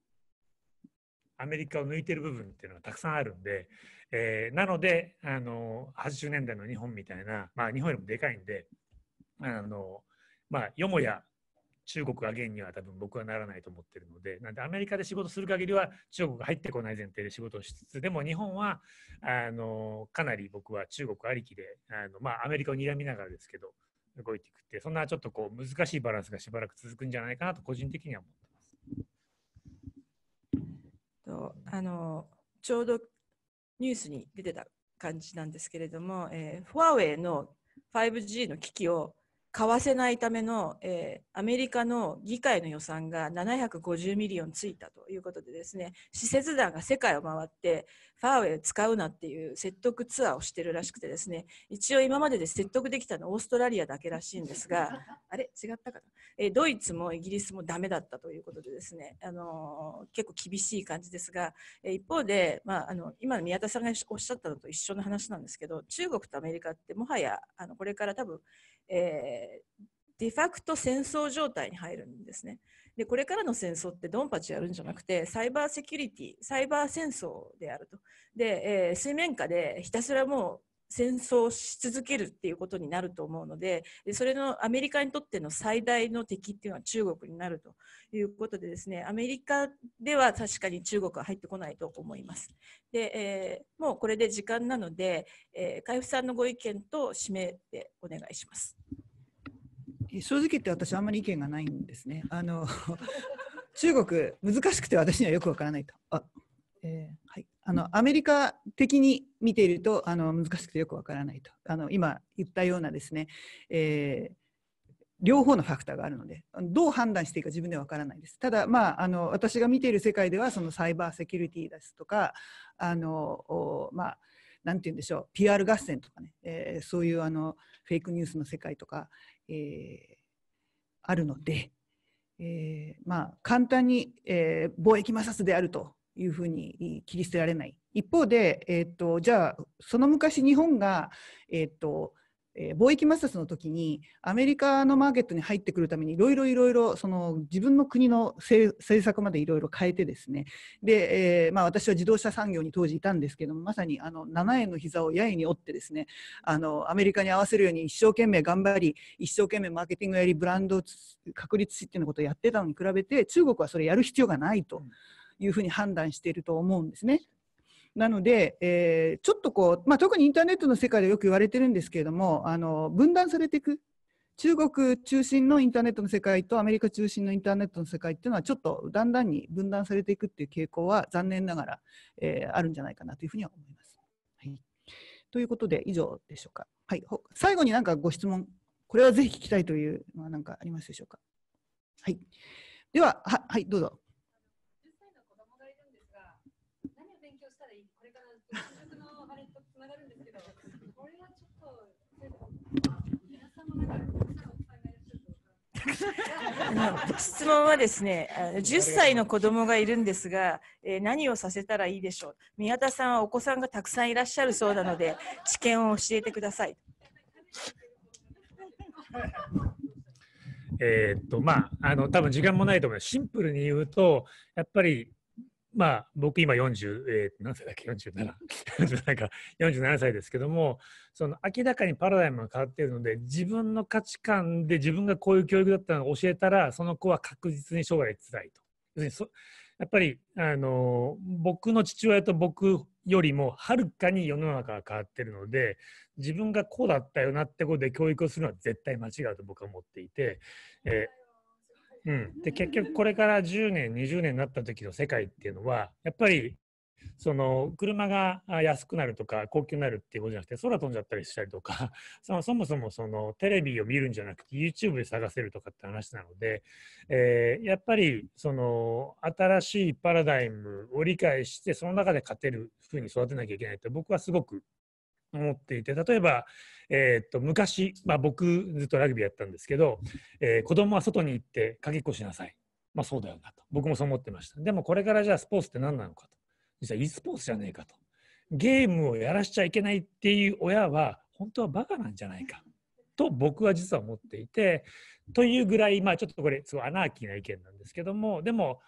アメリカを抜いてる部分っていうのがたくさんあるんで、えーなのであの80年代の日本みたいな、まあ、日本よりもでかいんであの、まあ、よもや中国アゲンには多分僕はならないと思ってるのでなんでアメリカで仕事する限りは中国が入ってこない前提で仕事をしつつでも日本はあのかなり僕は中国ありきであの、まあ、アメリカを睨みながらですけど動いていくってそんなちょっとこう難しいバランスがしばらく続くんじゃないかなと個人的には思ってます。とあのちょうどニュースに出てた感じなんですけれども、えーファーウェイの 5G の機器を買わせないための、えーアメリカの議会の予算が750 million ついたということでですね使節団が世界を回ってファーウェイを使うなっていう説得ツアーをしてるらしくてですね一応今までで説得できたのはオーストラリアだけらしいんですがあれ？違ったかな、えードイツもイギリスもダメだったということでですね、あのー結構厳しい感じですがえー一方で、まあ、あの今の宮田さんがおっしゃったのと一緒の話なんですけど中国とアメリカってもはやあのこれから多分、えーデファクト戦争状態に入るんですね。でこれからの戦争ってドンパチやるんじゃなくてサイバーセキュリティサイバー戦争であると。で、えー水面下でひたすらもう戦争し続けるっていうことになると思うのででそれのアメリカにとっての最大の敵っていうのは中国になるということでですねアメリカでは確かに中国は入ってこないと思います。で、えーもうこれで時間なので、えー、海部さんのご意見と締めてお願いします。え正直言って私あんまり意見がないんですね。あの [LAUGHS] 中国難しくて私にはよくわからないと。あえーはい、あのアメリカ的に見ているとあの難しくてよくわからないとあの今言ったようなですね、えー両方のファクターがあるのでどう判断していいか自分ではわからないです。ただ、まあ、あの私が見ている世界ではそのサイバーセキュリティですとかあの、おまあ、なんて言うんでしょう PR 合戦とかね、えーそういうあのフェイクニュースの世界とか、えーあるので、えーまあ、簡単に、えー貿易摩擦であるというふうに切り捨てられない。一方で、えー、とじゃあその昔日本が、えーとえー貿易摩擦の時にアメリカのマーケットに入ってくるためにいろいろいろいろ自分の国の政策までいろいろ変えてですねで、えーまあ、私は自動車産業に当時いたんですけどもまさにあの7円の膝をややに折ってですねあのアメリカに合わせるように一生懸命頑張り一生懸命マーケティングやりブランドを確立しっていうようなことをやってたのに比べて中国はそれやる必要がないというふうに判断していると思うんですね。なので、えーちょっとこう、まあ、特にインターネットの世界でよく言われてるんですけれどもあの分断されていく中国中心のインターネットの世界とアメリカ中心のインターネットの世界っていうのはちょっとだんだんに分断されていくっていう傾向は残念ながら、えーあるんじゃないかなというふうには思います。はい、ということで以上でしょうか。はい、最後になんかご質問これはぜひ聞きたいというのは何かありますでしょうか。はい、でははいどうぞ。質問はですね、10歳の子供がいるんですが、えー何をさせたらいいでしょう。宮田さんはお子さんがたくさんいらっしゃるそうなので、知見を教えてください。えっとまああの多分時間もないと思いますシンプルに言うとやっぱりまあ僕今40、えー何歳だっけ？47 47 [LAUGHS] か47歳ですけどもその明らかにパラダイムが変わっているので自分の価値観で自分がこういう教育だったのを教えたらその子は確実に将来辛いと。要するにやっぱりあの僕の父親と僕よりもはるかに世の中が変わってるので自分がこうだったよなってことで教育をするのは絶対間違うと僕は思っていて、えーうん、で結局これから10年20年になった時の世界っていうのはやっぱりその車が安くなるとか高級になるっていうことじゃなくて空飛んじゃったりしたりとか [LAUGHS] そのそもそもそのテレビを見るんじゃなくて YouTube で探せるとかって話なので、えーやっぱりその新しいパラダイムを理解してその中で勝てるふうに育てなきゃいけないって僕はすごく思っていて例えば、えーっと昔、まあ、僕ずっとラグビーやったんですけど、えー子供は外に行ってかけっこしなさいまあそうだよなと。僕もそう思ってました。でもこれからじゃあスポーツって何なのかと。実は e スポーツじゃねえかと。ゲームをやらしちゃいけないっていう親は本当はバカなんじゃないかと僕は実は思っていてというぐらいまあちょっとこれすごいアナーキーな意見なんですけどもでも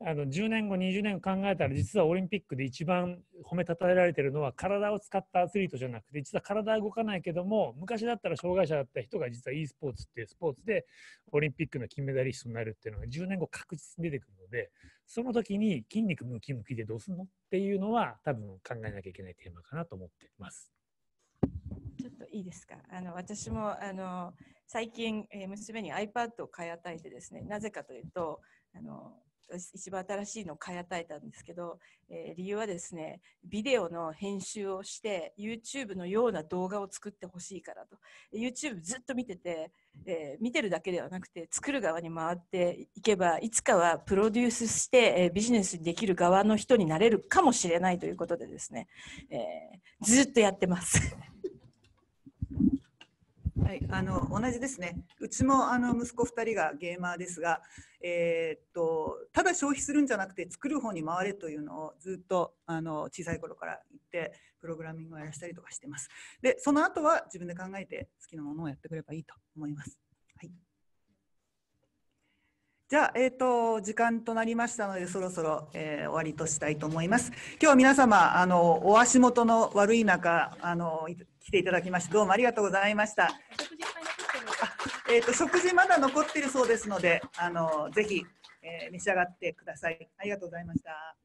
あの10年後20年後考えたら実はオリンピックで一番褒めたたえられてるのは体を使ったアスリートじゃなくて実は体は動かないけども昔だったら障害者だった人が実は e スポーツっていうスポーツでオリンピックの金メダリストになるっていうのが10年後確実に出てくるのでその時に筋肉ムキムキでどうすんのっていうのは多分考えなきゃいけないテーマかなと思ってます。ちょっといいですか？あの私もあの最近、えー娘に iPad を買い与えてですね、なぜかというと、あの一番新しいのを買い与えたんですけど、えー理由はですね、ビデオの編集をして YouTube のような動画を作ってほしいからと。YouTube ずっと見てて、えー見てるだけではなくて作る側に回っていけばいつかはプロデュースして、えービジネスにできる側の人になれるかもしれないということでですね、えーずっとやってます。はい、あの同じですね。うちもあの息子2人がゲーマーですが、えーっとただ消費するんじゃなくて作る方に回れというのをずっとあの小さい頃から言ってプログラミングをやらせたりとかしてます。で、その後は自分で考えて好きなものをやってくればいいと思います。はい。じゃあ、えー、と時間となりましたのでそろそろ、えー終わりとしたいと思います。今日は皆様あのお足元の悪い中あの来ていただきましてどうもありがとうございました。食事いっー、と食事まだ残っているそうですのであのぜひ、えー召し上がってください。ありがとうございました。